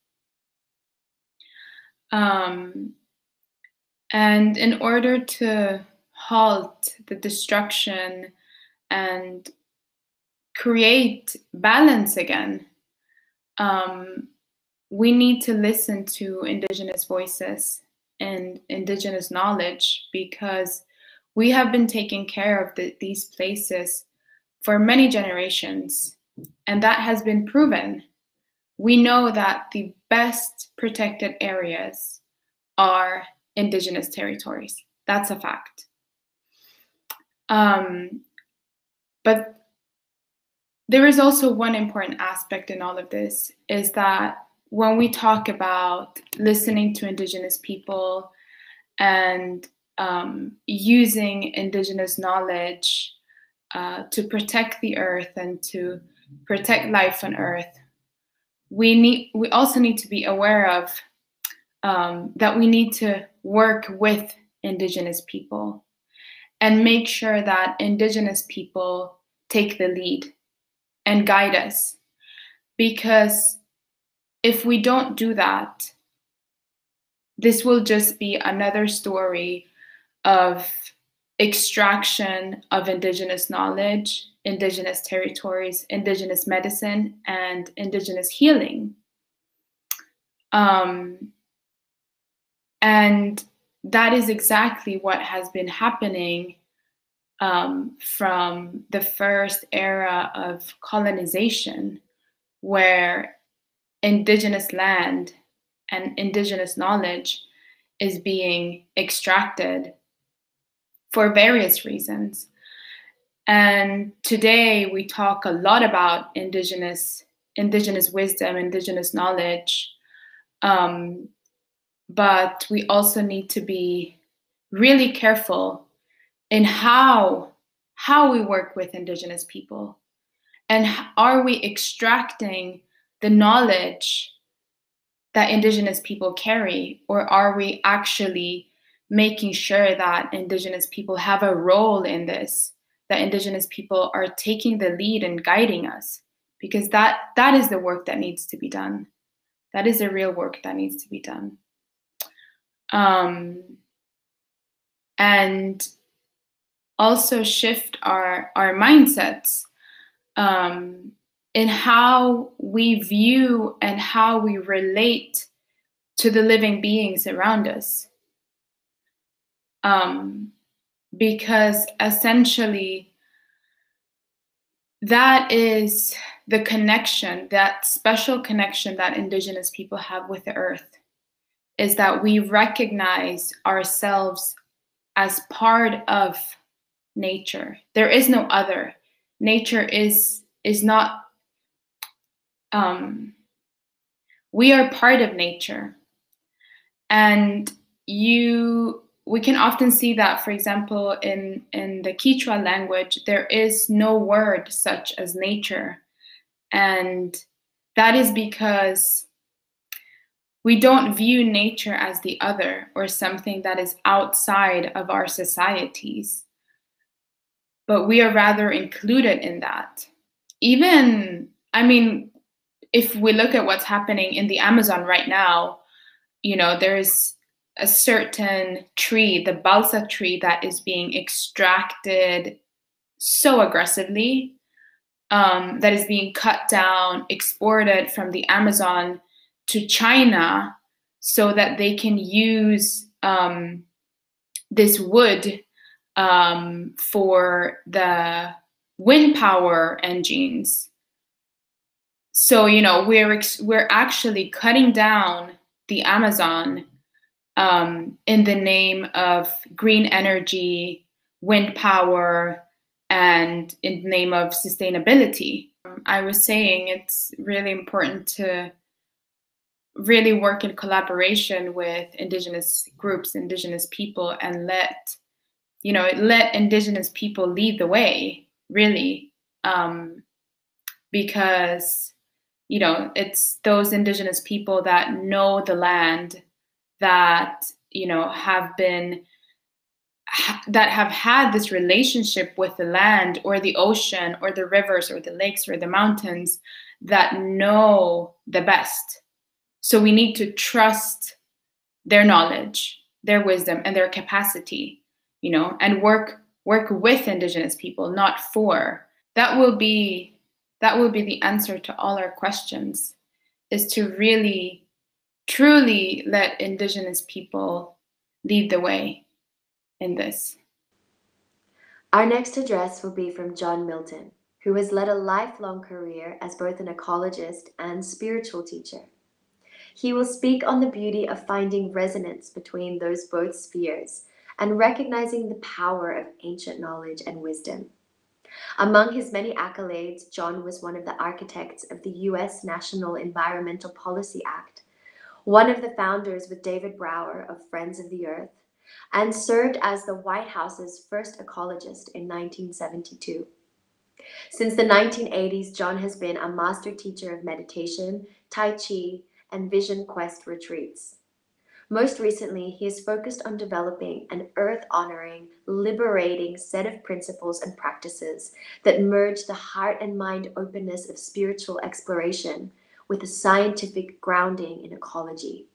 Speaker 11: Um, and in order to halt the destruction and create balance again, um, we need to listen to Indigenous voices and Indigenous knowledge because we have been taking care of the, these places for many generations, and that has been proven. We know that the best protected areas are Indigenous territories. That's a fact. Um, but there is also one important aspect in all of this is that when we talk about listening to indigenous people and um, using indigenous knowledge uh, to protect the earth and to protect life on earth. We need we also need to be aware of um, that we need to work with indigenous people and make sure that indigenous people take the lead and guide us. Because if we don't do that, this will just be another story of extraction of indigenous knowledge, indigenous territories, indigenous medicine, and indigenous healing. Um, and that is exactly what has been happening um, from the first era of colonization, where indigenous land and indigenous knowledge is being extracted for various reasons. And today we talk a lot about indigenous indigenous wisdom, indigenous knowledge, um, but we also need to be really careful in how how we work with indigenous people, and are we extracting the knowledge that indigenous people carry or are we actually making sure that indigenous people have a role in this that indigenous people are taking the lead and guiding us because that that is the work that needs to be done that is the real work that needs to be done um, and also shift our our mindsets um, in how we view and how we relate to the living beings around us. Um, because essentially, that is the connection, that special connection that Indigenous people have with the earth, is that we recognize ourselves as part of nature. There is no other. Nature is is not um, we are part of nature and you we can often see that for example in in the Quechua language there is no word such as nature. And that is because we don't view nature as the other or something that is outside of our societies. But we are rather included in that. Even i mean if we look at what's happening in the Amazon right now, you know, there's a certain tree, the balsa tree, that is being extracted so aggressively, um, that is being cut down, exported from the Amazon to China so that they can use um, this wood um, for the wind power engines. So you know we're we're actually cutting down the amazon um, in the name of green energy wind power and in the name of sustainability. I was saying it's really important to really work in collaboration with indigenous groups indigenous people and let you know let indigenous people lead the way really. Um, because you know it's those indigenous people that know the land that you know have been that have had this relationship with the land or the ocean or the rivers or the lakes or the mountains that know the best. So we need to trust their knowledge, their wisdom, and their capacity, you know, and work work with indigenous people, not for. That will be that will be the answer to all our questions is to really truly let indigenous people lead the way in this.
Speaker 2: Our next address will be from John Milton, who has led a lifelong career as both an ecologist and spiritual teacher. He will speak on the beauty of finding resonance between those both spheres and recognizing the power of ancient knowledge and wisdom. Among his many accolades, John was one of the architects of the U.S. National Environmental Policy Act, one of the founders with David Brower of Friends of the Earth, and served as the White House's first ecologist in 1972. Since the 1980s, John has been a master teacher of meditation, Tai Chi, and Vision Quest retreats. Most recently, he is focused on developing an earth honoring, liberating set of principles and practices that merge the heart and mind openness of spiritual exploration with a scientific grounding in ecology.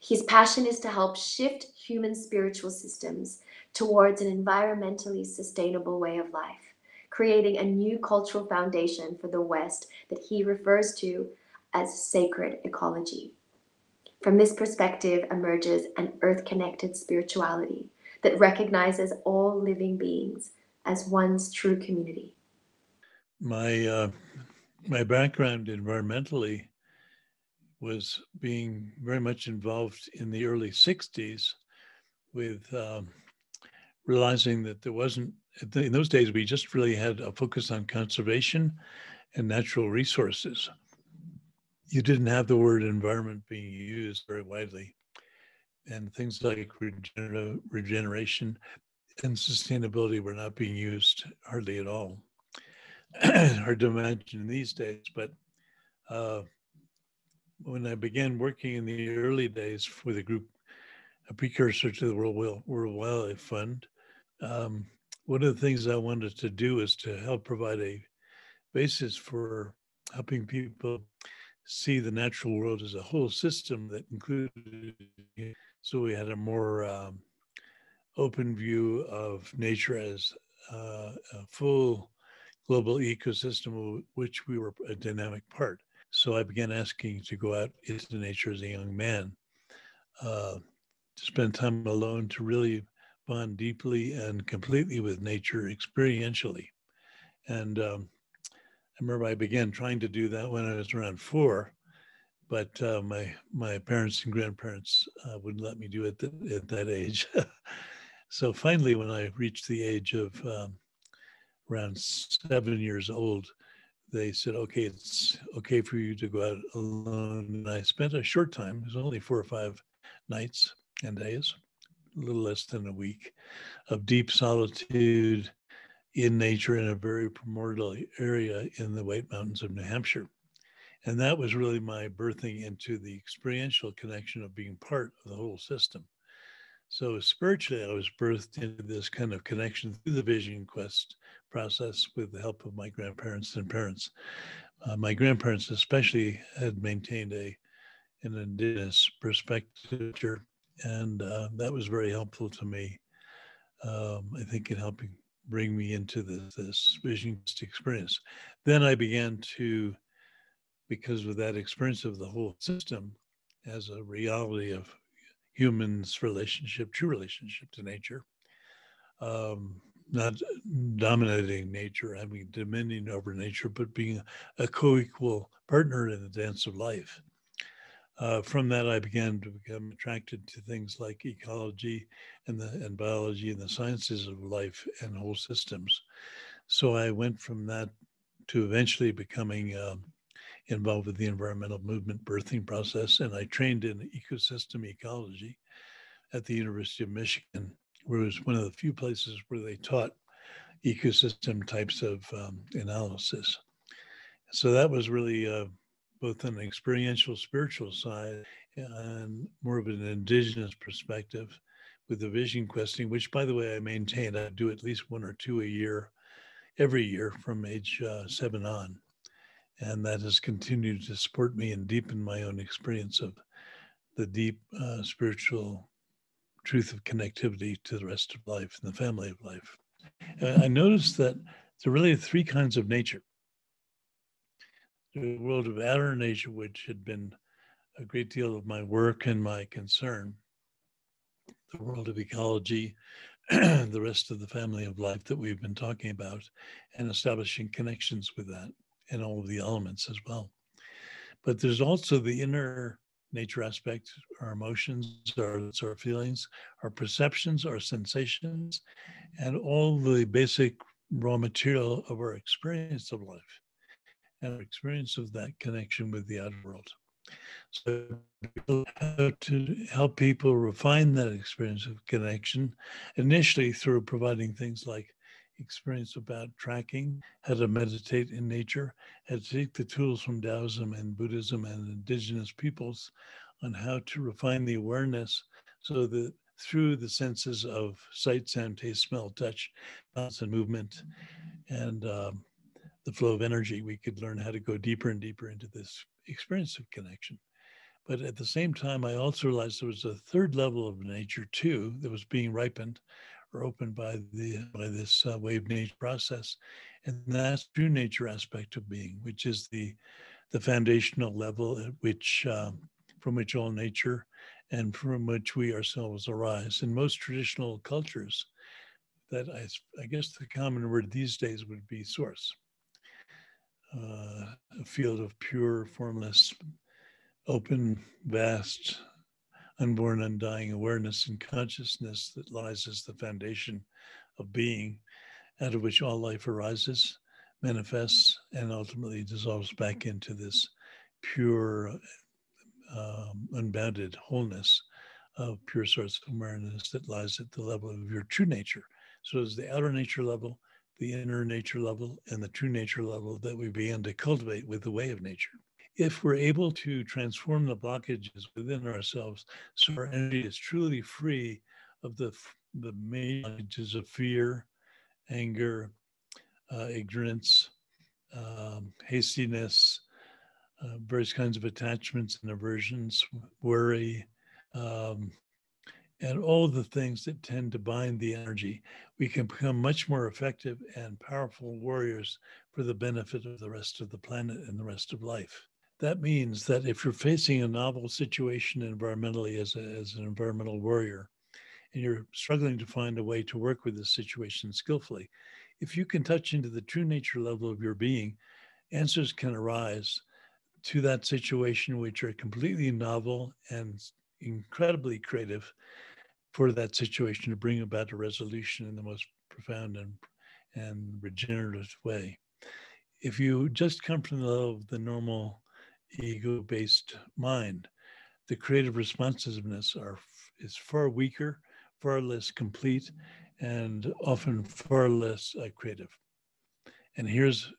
Speaker 2: His passion is to help shift human spiritual systems towards an environmentally sustainable way of life, creating a new cultural foundation for the West that he refers to as sacred ecology. From this perspective emerges an earth connected spirituality that recognizes all living beings as one's true community.
Speaker 12: My, uh, my background environmentally was being very much involved in the early 60s with um, realizing that there wasn't, in those days, we just really had a focus on conservation and natural resources you didn't have the word environment being used very widely. And things like regener- regeneration and sustainability were not being used hardly at all. [CLEARS THROAT] Hard to imagine these days, but uh, when I began working in the early days with a group, a precursor to the World, World Wildlife Fund, um, one of the things I wanted to do is to help provide a basis for helping people see the natural world as a whole system that included, so we had a more um, open view of nature as uh, a full global ecosystem of which we were a dynamic part. So I began asking to go out into nature as a young man, uh, to spend time alone, to really bond deeply and completely with nature experientially. And um, I remember I began trying to do that when I was around four, but uh, my my parents and grandparents uh, wouldn't let me do it th- at that age. [LAUGHS] so finally, when I reached the age of um, around seven years old, they said, "Okay, it's okay for you to go out alone." And I spent a short time; it was only four or five nights and days, a little less than a week, of deep solitude in nature in a very primordial area in the White Mountains of New Hampshire. And that was really my birthing into the experiential connection of being part of the whole system. So spiritually, I was birthed into this kind of connection through the vision quest process with the help of my grandparents and parents. Uh, my grandparents, especially, had maintained a an indigenous perspective, and uh, that was very helpful to me. Um, I think in helping bring me into this, this vision experience. Then I began to, because of that experience of the whole system as a reality of humans' relationship, true relationship to nature, um, not dominating nature, having dominion over nature, but being a co-equal partner in the dance of life uh, from that, I began to become attracted to things like ecology and the and biology and the sciences of life and whole systems. So I went from that to eventually becoming um, involved with the environmental movement birthing process, and I trained in ecosystem ecology at the University of Michigan, where it was one of the few places where they taught ecosystem types of um, analysis. So that was really uh, both an experiential spiritual side and more of an indigenous perspective with the vision questing, which, by the way, I maintain I do at least one or two a year, every year from age uh, seven on. And that has continued to support me and deepen my own experience of the deep uh, spiritual truth of connectivity to the rest of life and the family of life. And I noticed that there are really three kinds of nature. The world of outer nature, which had been a great deal of my work and my concern, the world of ecology, [CLEARS THROAT] the rest of the family of life that we've been talking about, and establishing connections with that and all of the elements as well. But there's also the inner nature aspect, our emotions, our, our feelings, our perceptions, our sensations, and all the basic raw material of our experience of life and our experience of that connection with the outer world. So to help people refine that experience of connection, initially through providing things like experience about tracking, how to meditate in nature, how to take the tools from Taoism and Buddhism and indigenous peoples on how to refine the awareness so that through the senses of sight, sound, taste, smell, touch, balance, and movement, and um, the flow of energy, we could learn how to go deeper and deeper into this experience of connection. But at the same time, I also realized there was a third level of nature too that was being ripened or opened by the by this uh, wave nature process, and that's true nature aspect of being, which is the the foundational level at which um, from which all nature and from which we ourselves arise. In most traditional cultures, that I, I guess the common word these days would be source, uh, a field of pure, formless, open, vast, unborn, undying awareness and consciousness that lies as the foundation of being, out of which all life arises, manifests, and ultimately dissolves back into this pure um, unbounded wholeness of pure source awareness that lies at the level of your true nature. So it's the outer nature level, the inner nature level, and the true nature level that we begin to cultivate with the way of nature. If we're able to transform the blockages within ourselves so our energy is truly free of the, the main blockages of fear, anger, uh, ignorance, um, hastiness, uh, various kinds of attachments and aversions, worry, um, and all the things that tend to bind the energy, we can become much more effective and powerful warriors for the benefit of the rest of the planet and the rest of life. That means that if you're facing a novel situation environmentally as, a, as an environmental warrior, and you're struggling to find a way to work with this situation skillfully, if you can touch into the true nature level of your being, answers can arise to that situation, which are completely novel and incredibly creative for that situation to bring about a resolution in the most profound and, and regenerative way. If you just come from the level of the normal ego based mind, the creative responsiveness are, is far weaker, far less complete, and often far less uh, creative. And here's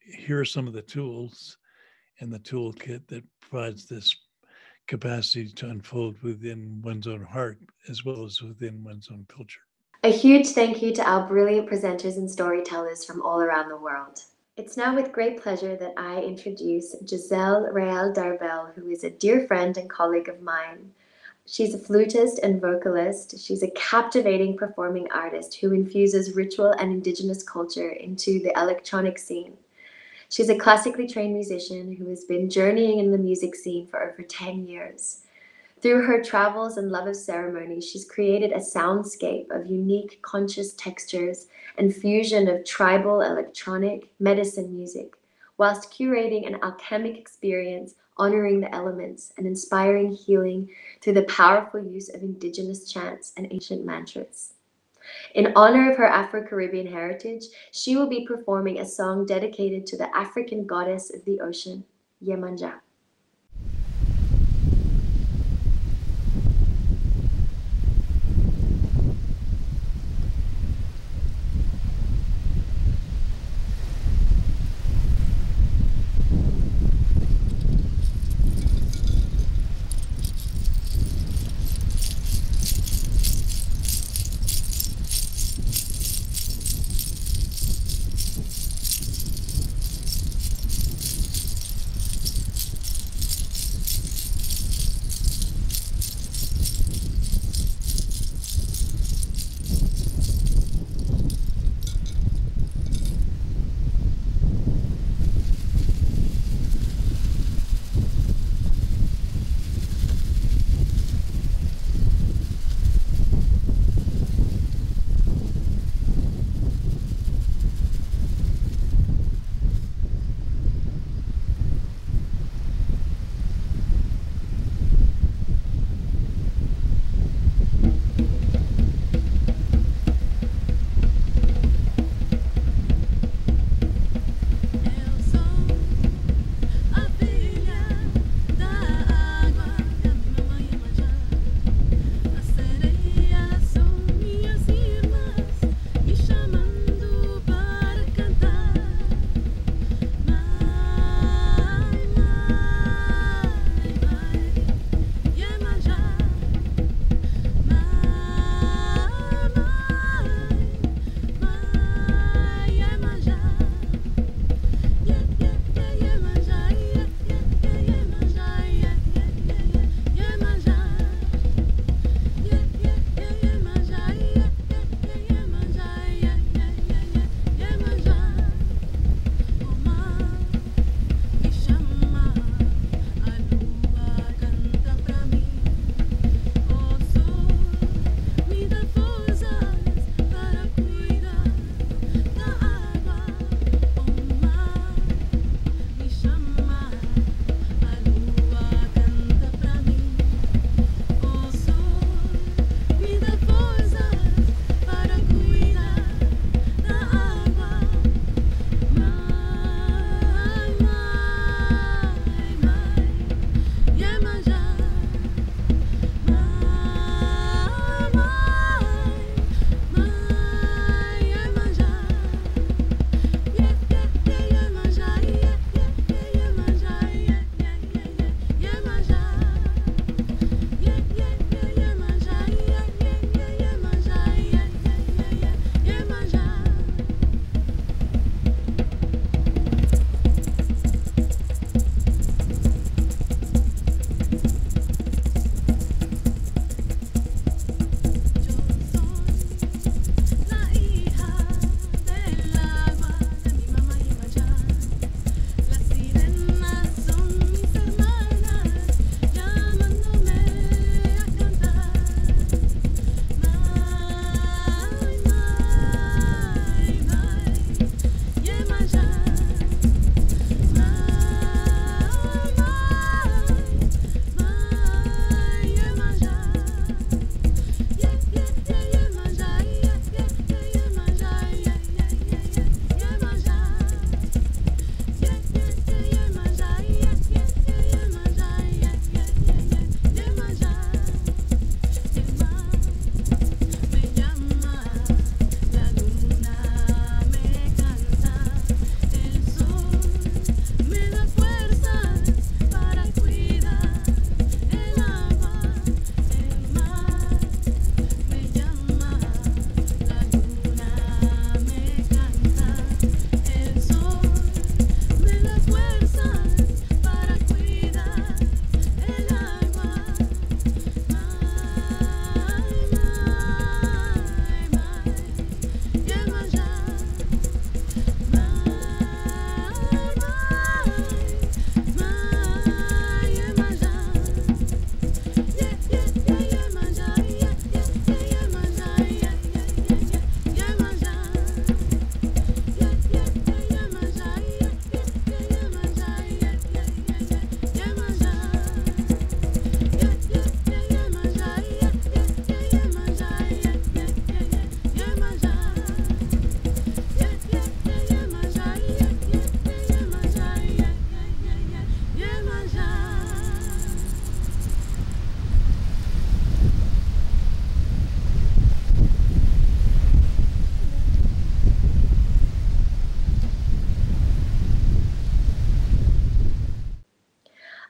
Speaker 12: here are some of the tools and the toolkit that provides this capacity to unfold within one's own heart as well as within one's own culture.
Speaker 2: A huge thank you to our brilliant presenters and storytellers from all around the world. It's now with great pleasure that I introduce Giselle Real-d'Arbelles, who is a dear friend and colleague of mine. She's a flutist and vocalist. She's a captivating performing artist who infuses ritual and indigenous culture into the electronic scene. She's a classically trained musician who has been journeying in the music scene for over 10 years. Through her travels and love of ceremony, she's created a soundscape of unique conscious textures and fusion of tribal electronic medicine music, whilst curating an alchemic experience honoring the elements and inspiring healing through the powerful use of indigenous chants and ancient mantras. In honor of her Afro Caribbean heritage, she will be performing a song dedicated to the African goddess of the ocean, Yemanja.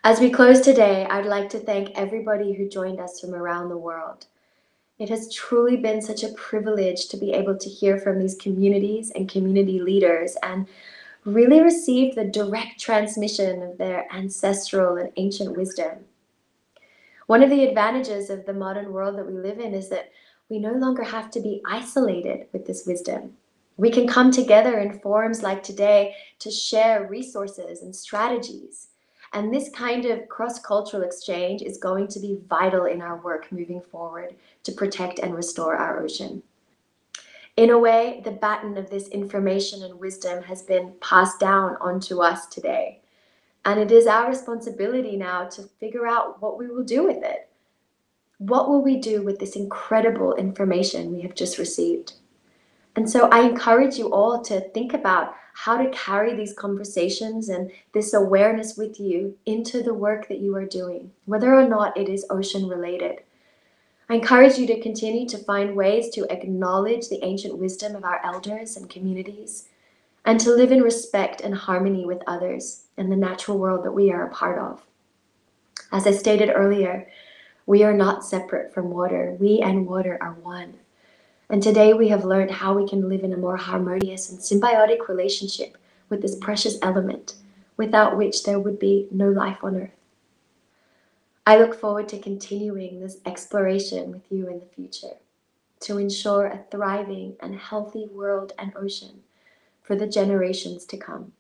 Speaker 2: As we close today, I'd like to thank everybody who joined us from around the world. It has truly been such a privilege to be able to hear from these communities and community leaders and really receive the direct transmission of their ancestral and ancient wisdom. One of the advantages of the modern world that we live in is that we no longer have to be isolated with this wisdom. We can come together in forums like today to share resources and strategies. And this kind of cross cultural exchange is going to be vital in our work moving forward to protect and restore our ocean. In a way, the baton of this information and wisdom has been passed down onto us today. And it is our responsibility now to figure out what we will do with it. What will we do with this incredible information we have just received? And so I encourage you all to think about how to carry these conversations and this awareness with you into the work that you are doing, whether or not it is ocean related. I encourage you to continue to find ways to acknowledge the ancient wisdom of our elders and communities, and to live in respect and harmony with others and the natural world that we are a part of. As I stated earlier, we are not separate from water. We and water are one. And today we have learned how we can live in a more harmonious and symbiotic relationship with this precious element, without which there would be no life on earth. I look forward to continuing this exploration with you in the future to ensure a thriving and healthy world and ocean for the generations to come.